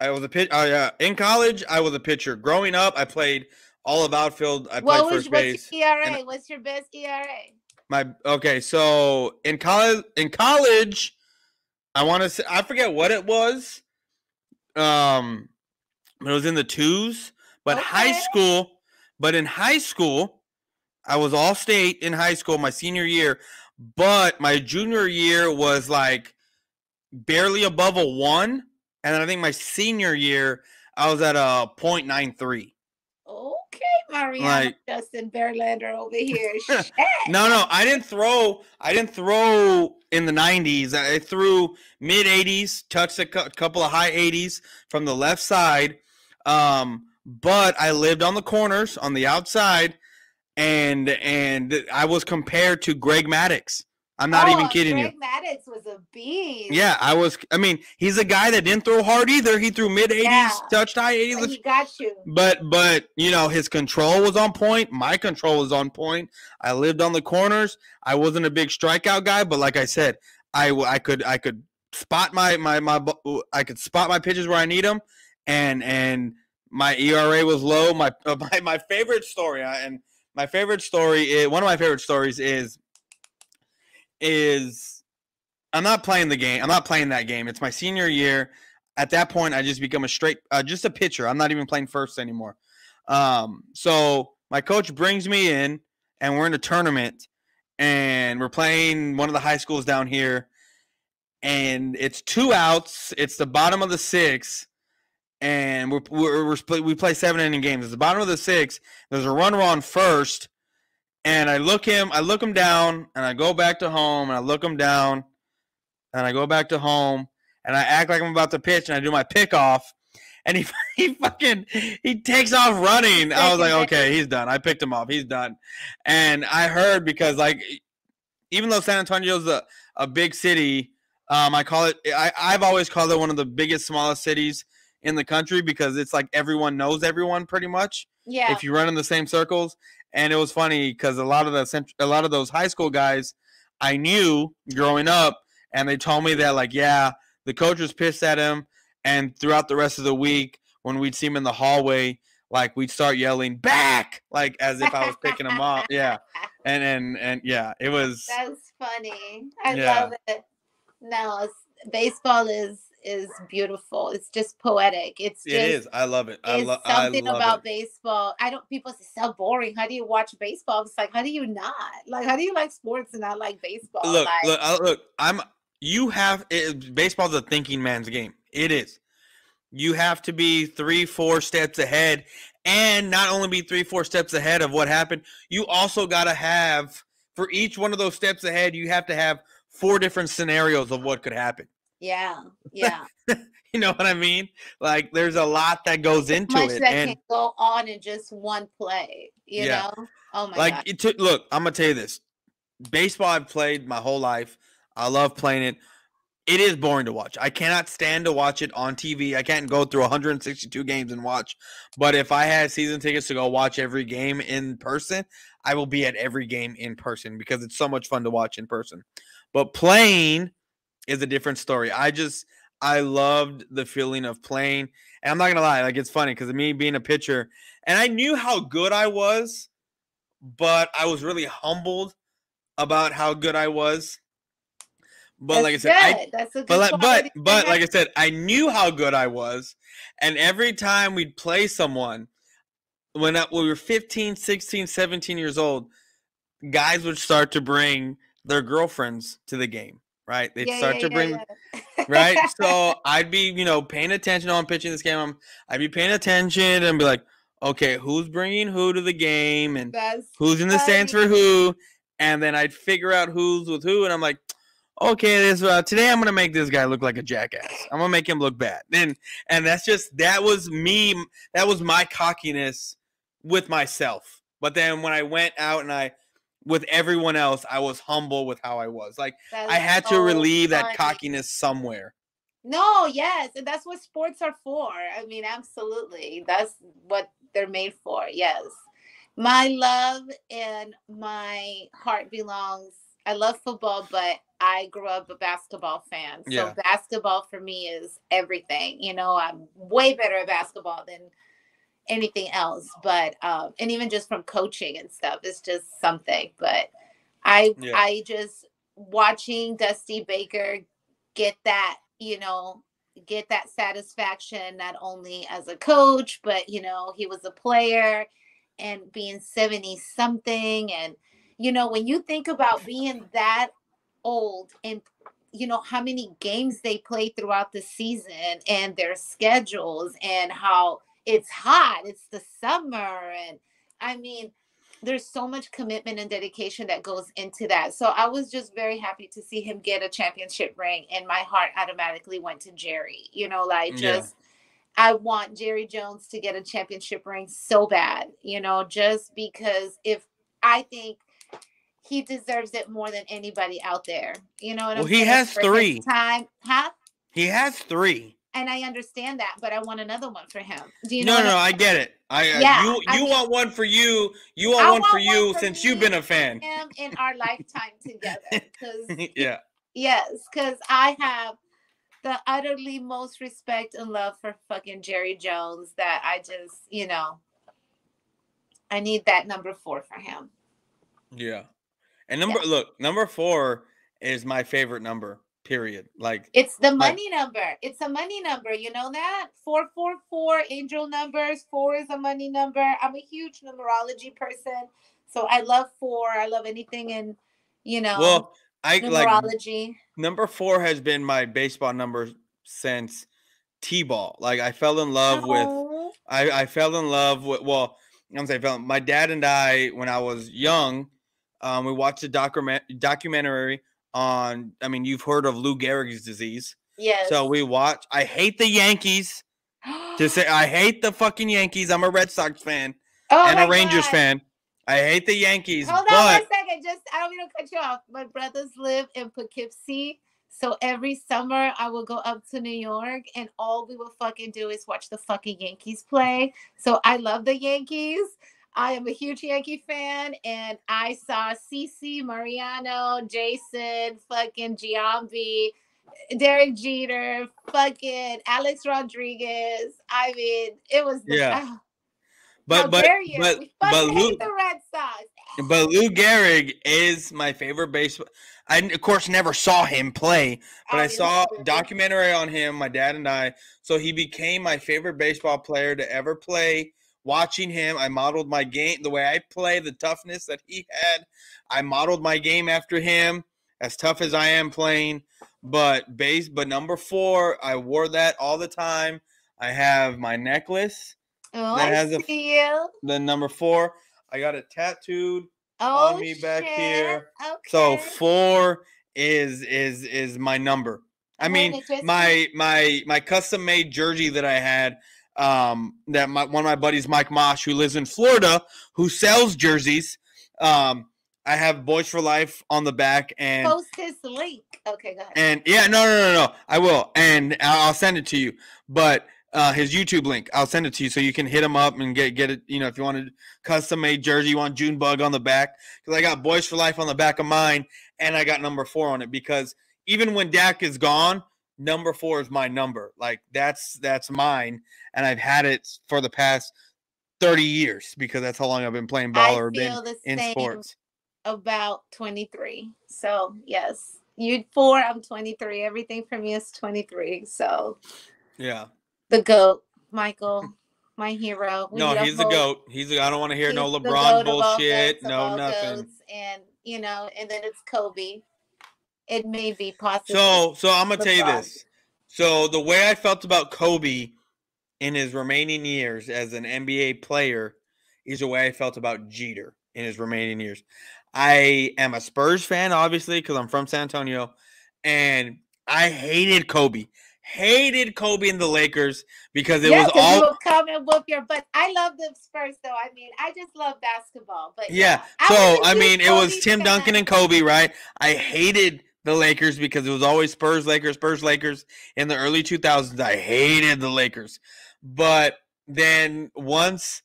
i was a pitch oh yeah in college i was a pitcher growing up i played all of outfield i
what
played
was
first
what's
base
your ERA? what's your best ERA?
My okay, so in college, in college, I want to say I forget what it was. Um, it was in the twos. But high school, but in high school, I was all state in high school my senior year. But my junior year was like barely above a one, and then I think my senior year I was at a 0.93.
Okay, Mariana like, Justin Verlander over here.
no, no, I didn't throw. I didn't throw in the 90s. I threw mid 80s, touched a couple of high 80s from the left side. Um, but I lived on the corners on the outside, and and I was compared to Greg Maddux. I'm not oh, even kidding
Greg
you.
Maddux was a beast.
Yeah, I was. I mean, he's a guy that didn't throw hard either. He threw mid 80s, yeah. touched high 80s.
He got you.
But but you know his control was on point. My control was on point. I lived on the corners. I wasn't a big strikeout guy, but like I said, I I could I could spot my my my I could spot my pitches where I need them, and and my ERA was low. My my my favorite story and my favorite story is one of my favorite stories is is I'm not playing the game. I'm not playing that game. It's my senior year. At that point, I just become a straight, uh, just a pitcher. I'm not even playing first anymore. Um, so my coach brings me in, and we're in a tournament, and we're playing one of the high schools down here, and it's two outs. It's the bottom of the six, and we're we're, we're we play seven inning games. It's the bottom of the six. There's a runner on first, and I look him, I look him down, and I go back to home, and I look him down, and I go back to home, and I act like I'm about to pitch, and I do my pickoff, and he he fucking he takes off running. I was like, okay, he's done. I picked him off. He's done. And I heard because like, even though San Antonio's a a big city, um, I call it. I I've always called it one of the biggest, smallest cities in the country because it's like everyone knows everyone pretty much.
Yeah.
If you run in the same circles, and it was funny because a lot of the a lot of those high school guys I knew growing up, and they told me that like, yeah, the coach was pissed at him, and throughout the rest of the week, when we'd see him in the hallway, like we'd start yelling back, like as if I was picking him up. Yeah, and and and yeah, it was.
That's funny. I yeah. love it. No, baseball is is beautiful. It's just poetic. It's just,
it is. I love it. I
love something I love about it. baseball. I don't. People say so boring. How do you watch baseball? It's like how do you not like? How do you like sports and not like baseball?
Look,
like,
look, uh, look. I'm. You have it, baseball's a thinking man's game. It is. You have to be three, four steps ahead, and not only be three, four steps ahead of what happened. You also got to have for each one of those steps ahead. You have to have four different scenarios of what could happen.
Yeah, yeah.
you know what I mean? Like there's a lot that goes into Much it.
That and, can go on in just one play. You yeah. know? Oh my
like God. it took look, I'm gonna tell you this. Baseball I've played my whole life. I love playing it. It is boring to watch. I cannot stand to watch it on TV. I can't go through 162 games and watch. But if I had season tickets to go watch every game in person, I will be at every game in person because it's so much fun to watch in person. But playing is a different story. I just I loved the feeling of playing. And I'm not gonna lie, like it's funny because of me being a pitcher, and I knew how good I was, but I was really humbled about how good I was. But That's like I said, I, That's a good but like, but but like I said, I knew how good I was, and every time we'd play someone, when, I, when we were 15, 16, 17 years old, guys would start to bring their girlfriends to the game right? They'd yeah, start yeah, to bring, yeah, right? so I'd be, you know, paying attention on pitching this game. I'm, I'd be paying attention and be like, okay, who's bringing who to the game and That's who's in the stands for who, and then I'd figure out who's with who, and I'm like, okay, this uh, today I'm gonna make this guy look like a jackass. I'm gonna make him look bad. And and that's just that was me. That was my cockiness with myself. But then when I went out and I with everyone else, I was humble with how I was. Like I had so to relieve funny. that cockiness somewhere.
No, yes, and that's what sports are for. I mean, absolutely. That's what they're made for. Yes. My love and my heart belongs. I love football, but I grew up a basketball fan. So yeah. basketball for me is everything. You know, I'm way better at basketball than anything else but um and even just from coaching and stuff it's just something but i yeah. i just watching dusty baker get that you know get that satisfaction not only as a coach but you know he was a player and being 70 something and you know when you think about being that old and you know how many games they play throughout the season and their schedules and how it's hot it's the summer and i mean there's so much commitment and dedication that goes into that so i was just very happy to see him get a championship ring and my heart automatically went to jerry you know like just yeah. i want jerry jones to get a championship ring so bad you know just because if i think he deserves it more than anybody out there. You know what
well, I'm he has three.
Time, huh?
He has three.
And I understand that, but I want another one for him. Do you
know?
No,
no, I, get it. I uh, yeah, you you I mean, want one for you. You want, one, want for one you for since you've been a fan.
Him in our lifetime together,
yeah,
yes, because I have the utterly most respect and love for fucking Jerry Jones that I just you know I need that number four for him.
Yeah, and number yeah. look, number four is my favorite number. Period. Like
it's the money like, number. It's a money number. You know that four four four angel numbers. Four is a money number. I'm a huge numerology person, so I love four. I love anything in, you know.
Well, I numerology. Like, number four has been my baseball number since t-ball. Like I fell in love oh. with. I I fell in love with. Well, I'm saying my dad and I when I was young um, we watched a document documentary on. I mean, you've heard of Lou Gehrig's disease.
Yes.
So we watch. I hate the Yankees. to say I hate the fucking Yankees. I'm a Red Sox fan oh and a Rangers God. fan. I hate the Yankees.
Hold
but... on
one second. Just I don't mean to cut you off. My brothers live in Poughkeepsie. So every summer I will go up to New York and all we will fucking do is watch the fucking Yankees play. So I love the Yankees. I am a huge Yankee fan, and I saw CC, Mariano, Jason, fucking Giambi, Derek Jeter, fucking Alex Rodriguez. I mean, it was
the, yeah. Oh, but but but but Lou,
the Red Sox.
But Lou Gehrig is my favorite baseball. I of course never saw him play, but I, I saw documentary on him. My dad and I. So he became my favorite baseball player to ever play watching him. I modeled my game the way I play, the toughness that he had. I modeled my game after him, as tough as I am playing. But base, but number four, I wore that all the time. I have my necklace
oh, that has a, you.
the number four. I got it tattooed oh, on me back here. Okay. So four is is is my number. I mean, my my my custom made jersey that I had um, that my, one of my buddies, Mike Mosh, who lives in Florida, who sells jerseys. Um, I have Boys for Life on the back and
post his link. Okay, go ahead.
And yeah, no, no, no, no, I will, and I'll send it to you. But uh, his YouTube link, I'll send it to you so you can hit him up and get get it. You know, if you want a custom made jersey, you want JuneBugg on the back because I got Boys for Life on the back of mine, and I got number four on it because even when Dak is gone, number four is my number. Like that's that's mine, and I've had it for the past thirty years because that's how long I've been playing ball I or been in sports.
About twenty three. So yes, you four. I'm twenty three. Everything for me is twenty three. So
yeah,
the goat, Michael. My hero.
We no, he's the goat. He's. A, I don't want to hear no LeBron bullshit. No, nothing.
and you know, and then it's Kobe it may be possible.
So, so I'm gonna tell you this. So the way I felt about Kobe in his remaining years as an NBA player is the way I felt about Jeter in his remaining years. I am a Spurs fan, obviously, because I'm from San Antonio, and I hated Kobe. Hated Kobe and the Lakers because it yeah, was all
will come and whoop your butt. I love the Spurs though. I mean, I just love basketball. But
yeah, yeah so I, I mean, it was Tim fan. Duncan and Kobe, right? I hated the Lakers because it was always Spurs, Lakers, Spurs, Lakers in the early 2000s. I hated the Lakers. But then once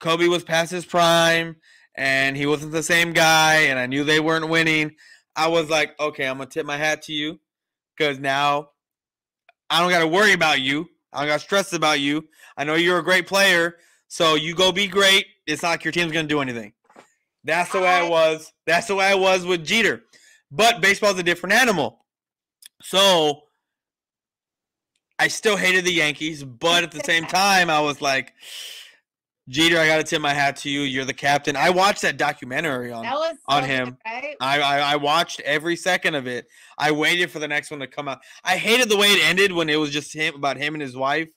Kobe was past his prime and he wasn't the same guy and I knew they weren't winning, I was like, okay, I'm going to tip my hat to you because now I don't got to worry about you. I don't got to stress about you. I know you're a great player. So you go be great. It's not like your team's going to do anything. That's the way I was. That's the way I was with Jeter. But baseball's a different animal. So I still hated the Yankees, but at the same time, I was like, Jeter, I gotta tip my hat to you. You're the captain. I watched that documentary on
that was so
on
good,
him.
right?
I, I I watched every second of it. I waited for the next one to come out. I hated the way it ended when it was just him about him and his wife.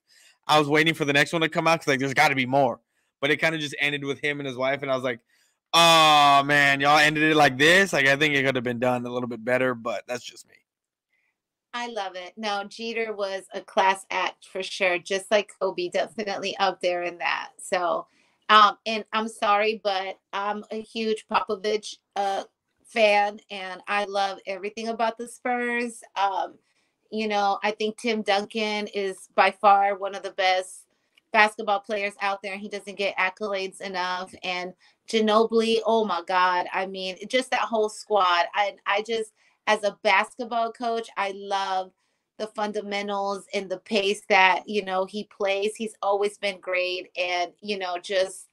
I was waiting for the next one to come out because like there's got to be more. But it kind of just ended with him and his wife, and I was like, oh man, y'all ended it like this. Like I think it could have been done a little bit better, but that's just me.
I love it. No, Jeter was a class act for sure, just like Kobe, definitely up there in that. So, um, and I'm sorry, but I'm a huge Popovich uh fan, and I love everything about the Spurs. Um, you know, I think Tim Duncan is by far one of the best basketball players out there. He doesn't get accolades enough, and Ginobili, oh my God, I mean, just that whole squad. I I just as a basketball coach, I love the fundamentals and the pace that, you know, he plays. He's always been great. And, you know, just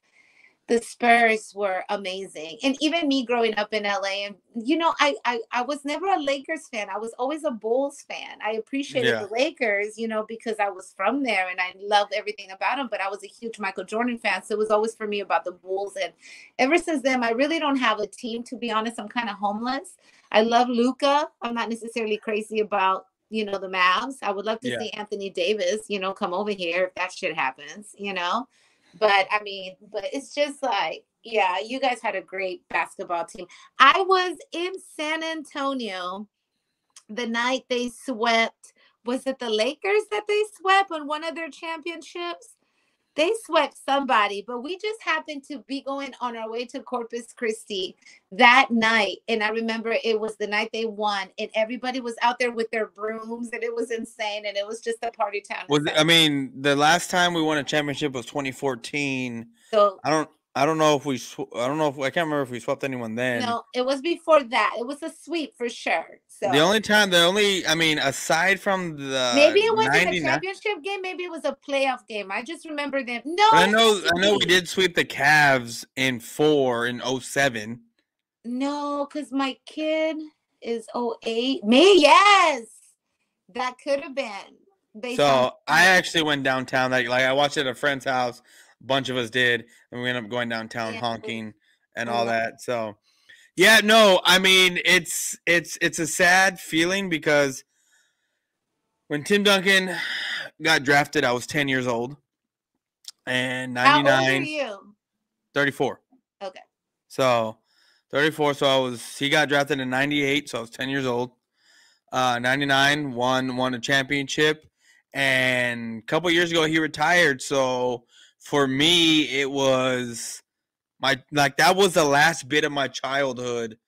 the Spurs were amazing. And even me growing up in LA, and you know, I I, I was never a Lakers fan. I was always a Bulls fan. I appreciated
Yeah.
the Lakers, you know, because I was from there and I loved everything about them. But I was a huge Michael Jordan fan, so it was always for me about the Bulls. And ever since then, I really don't have a team. To be honest, I'm kind of homeless. I love Luka. I'm not necessarily crazy about you know the Mavs. I would love to
Yeah.
see Anthony Davis, you know, come over here if that shit happens, you know. But I mean, but it's just like, yeah, you guys had a great basketball team. I was in San Antonio the night they swept. Was it the Lakers that they swept on one of their championships? They swept somebody, but we just happened to be going on our way to Corpus Christi that night. And I remember it was the night they won, and everybody was out there with their brooms, and it was insane. And it was just a party town.
Was
San
I mean the last time we won a championship was 2014.
So
I don't I don't know if we I don't know if I can't remember if we swept anyone then.
no, it was before that. It was a sweep for sure. So
The only time, the only, I mean, aside from the
maybe it wasn't a championship game. Maybe it was a playoff game. I just remember them. No,
but I know, I know we did sweep the Cavs in four in 07.
No, because my kid is 08. Me, yes, that could have been. based
So I actually went downtown. Like, like I watched it at a friend's house. A bunch of us did, and we ended up going downtown
Yeah.
honking and all that. So, yeah, no, I mean, it's it's it's a sad feeling because when Tim Duncan got drafted, I was 10 years old, and
How
99,
you?
34.
Okay.
So 34. So I was he got drafted in 98, so I was 10 years old. Uh 99 won won a championship. And a couple years ago he retired. So for me, it was my like that was the last bit of my childhood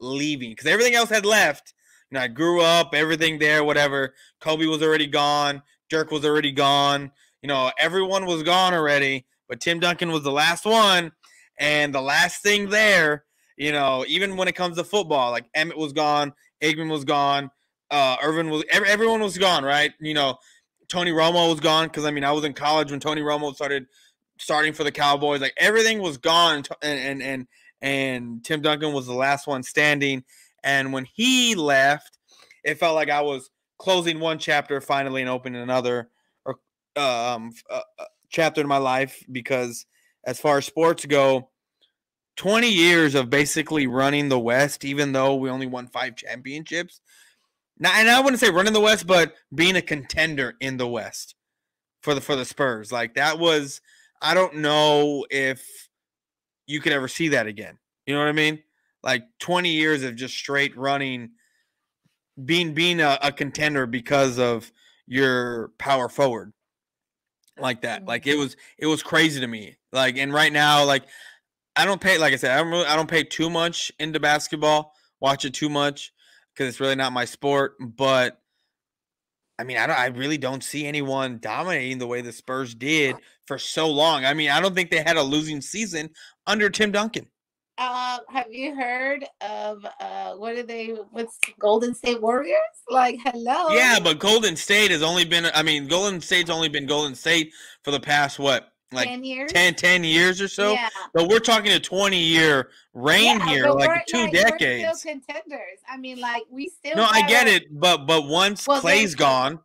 leaving because everything else had left. Know, I grew up, everything there, whatever. Kobe was already gone, Dirk was already gone. You know, everyone was gone already, but Tim Duncan was the last one. And the last thing there, you know, even when it comes to football, like Emmitt was gone, Aikman was gone, uh, Irvin was, ev- everyone was gone, right? You know, Tony Romo was gone because I mean, I was in college when Tony Romo started starting for the Cowboys. Like everything was gone, and and and, and Tim Duncan was the last one standing. And when he left, it felt like I was closing one chapter finally and opening another or um uh, uh, chapter in my life because as far as sports go 20 years of basically running the west even though we only won five championships now and i wouldn't say running the west but being a contender in the west for the for the spurs like that was i don't know if you could ever see that again you know what i mean? Like 20 years of just straight running being being a, a contender because of your power forward like that mm-hmm. like it was it was crazy to me like and right now like i don't pay like i said i don't really i don't pay too much into basketball watch it too much because it's really not my sport but i mean i don't i really don't see anyone dominating the way the spurs did for so long i mean i don't think they had a losing season under tim duncan
Uh, have you heard of uh, what are they? What's Golden State Warriors? Like, hello.
yeah but golden state has only been i mean golden state's only been golden state for the past what like
ten years.
10 10 years or so
yeah.
but we're talking a 20 year reign
Yeah,
here like two
like,
decades
still contenders. I mean, like we still.
no i get it but but once
Well,
Klay's gone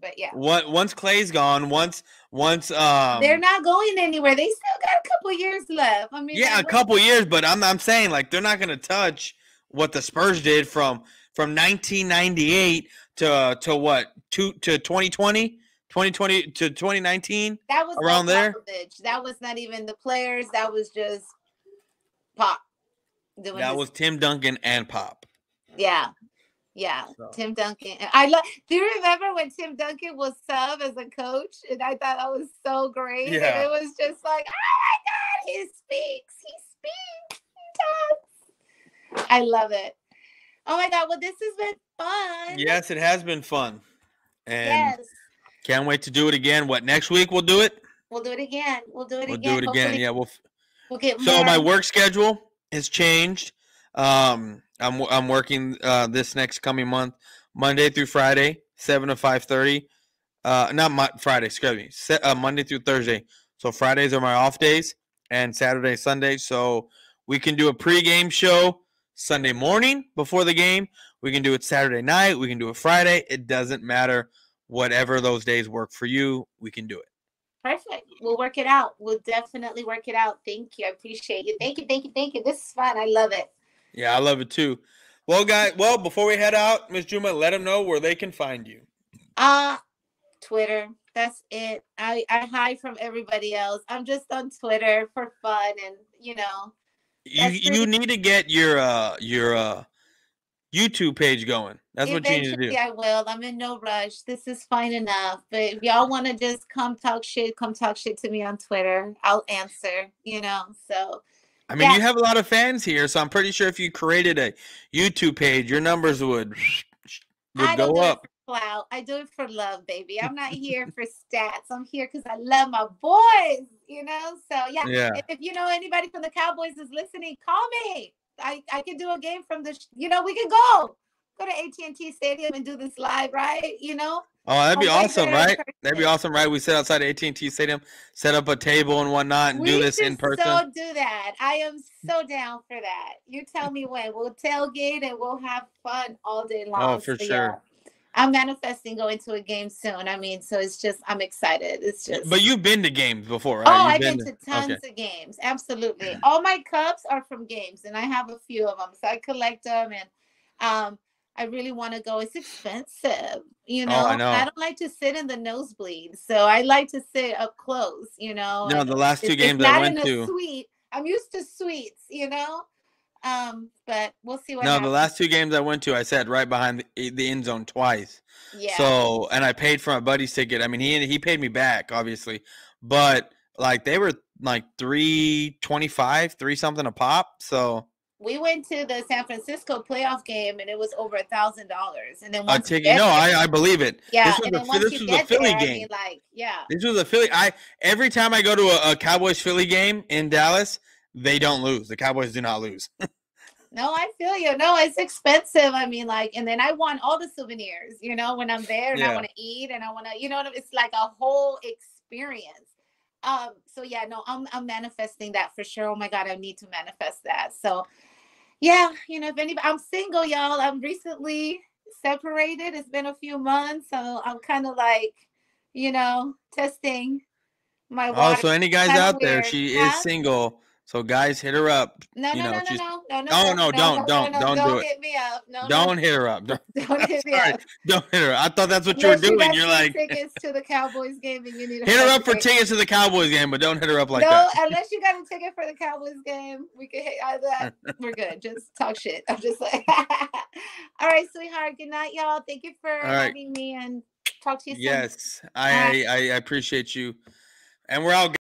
But yeah,
what once Klay's gone once once um
they're not going anywhere. They still got a couple years left. I mean,
yeah,
like,
a couple years, but I'm I'm saying like they're not gonna touch what the Spurs did from from 1998 to to what to to 2020. 2020 to 2019
that was
around there.
Popovich. That was not even the players. That was just Pop. Doing
That
his-
was Tim Duncan and Pop.
yeah, yeah.
So.
Tim Duncan. I love. Do you remember when Tim Duncan was sub as a coach? And I thought that was so great.
Yeah.
And it was just like, oh my god, he speaks. He speaks. He talks. I love it. Oh my god. Well, this has been fun.
Yes, it has been fun. And
Yes.
Can't wait to do it again. What next week we'll do it?
We'll do it again. We'll do it
We'll
again.
do it again.
Hopefully
Yeah, we'll
We'll get
So my work schedule has changed. Um, I'm I'm working uh, this next coming month, Monday through Friday, seven to five thirty. Uh, not my, Friday, excuse me, se- uh, Monday through Thursday. So Fridays are my off days, and Saturday, Sunday. So we can do a pregame show Sunday morning before the game. We can do it Saturday night. We can do it Friday. It doesn't matter. Whatever those days work for you, we can do it.
Perfect. We'll work it out. We'll definitely work it out. Thank you. I appreciate you. Thank you. Thank you. Thank you. This is fun. I love it.
Yeah, I love it too. Well, guys, well, before we head out, Miss Juma, let them know where they can find you.
Uh Twitter. That's it. I, I hide from everybody else. I'm just on Twitter for fun and you know.
You you need to get your uh your uh YouTube page going. That's what you need to do.
I will. I'm in no rush. This is fine enough. But if y'all want to just come talk shit, come talk shit to me on Twitter. I'll answer, you know. So
I mean,
yeah.
you have a lot of fans here, so I'm pretty sure if you created a YouTube page, your numbers would would
I don't
go
do
up.
for clout. I do it for love, baby. I'm not here for stats. I'm here because I love my boys, you know? So yeah.
Yeah.
If, if you know anybody from the Cowboys is listening, call me. I, I can do a game from the, you know, we can go. Go to AT&T Stadium and do this live, right? You know?
Oh, that'd be
I'll
awesome, right? That'd be awesome, right? We sit outside AT&T Stadium, set up a table and whatnot, and do this in person.
so do that. I am so down for that. You tell me when. We'll tailgate and we'll have fun all day oh, long.
Oh, for
So,
sure.
yeah. I'm manifesting going to a game soon. I mean, so it's just I'm excited. It's just
But you've been to games before, right?
Oh,
You've
I've been to tons
okay.
of games. Absolutely. All my cups are from games, and I have a few of them. So I collect them, and um, I really want to go. It's expensive, you know.
Oh, I know.
don't like to sit in the nosebleed, so I like to sit up close, you know.
No, the last two
it's- it's
games I
not
went
in a
to.
Suite. I'm used to suites, you know. Um, but we'll see what.
No, the last two games I went to, I sat right behind the, the end zone twice.
Yeah.
So, and I paid for my buddy's ticket. I mean, he he paid me back, obviously, but like they were like three twenty five, three something a pop. So
we went to the San Francisco playoff game, and it was over a thousand dollars. And then
a
once
ticket. No, I I believe it.
Yeah,
this was
and
a
then once
this
you
was a Philly
there, I
game.
mean, like, yeah,
This was a Philly. I every time I go to a, a Cowboys Philly game in Dallas, they don't lose. The Cowboys do not lose.
no, I feel you. No, it's expensive. I mean, like, and then I want all the souvenirs, you know, when I'm there and I want to eat and I want to, you know, it's like a whole experience. Um, so yeah, no, I'm I'm manifesting that for sure. Oh my god, I need to manifest that. So yeah, you know, if anybody I'm single, y'all. I'm recently separated. It's been a few months, so I'm kind of like, you know, testing my
Oh,
water.
so any guys
kinda
out there,
weird,
she is single. So guys, hit her up.
No,
you
no,
know,
no, no,
she's-
no, no, no,
Oh, no, don't, don't, don't do
don't
it.
hit me up. No, no,
Don't hit her up. Don't,
don't hit me
sorry.
up.
don't hit her. I thought that's what you were doing. You're like,
tickets to the Cowboys game and you need
hit her up for tickets to the Cowboys game, but don't hit her up like
no,
that.
unless you got a ticket for the Cowboys game, we can hit either that. We're good. Just talk shit. I'm just like, all right, sweetheart. Good night, y'all. Thank you for
All right.
having me and talk to you soon.
Yes, I, I I appreciate you, and we're out.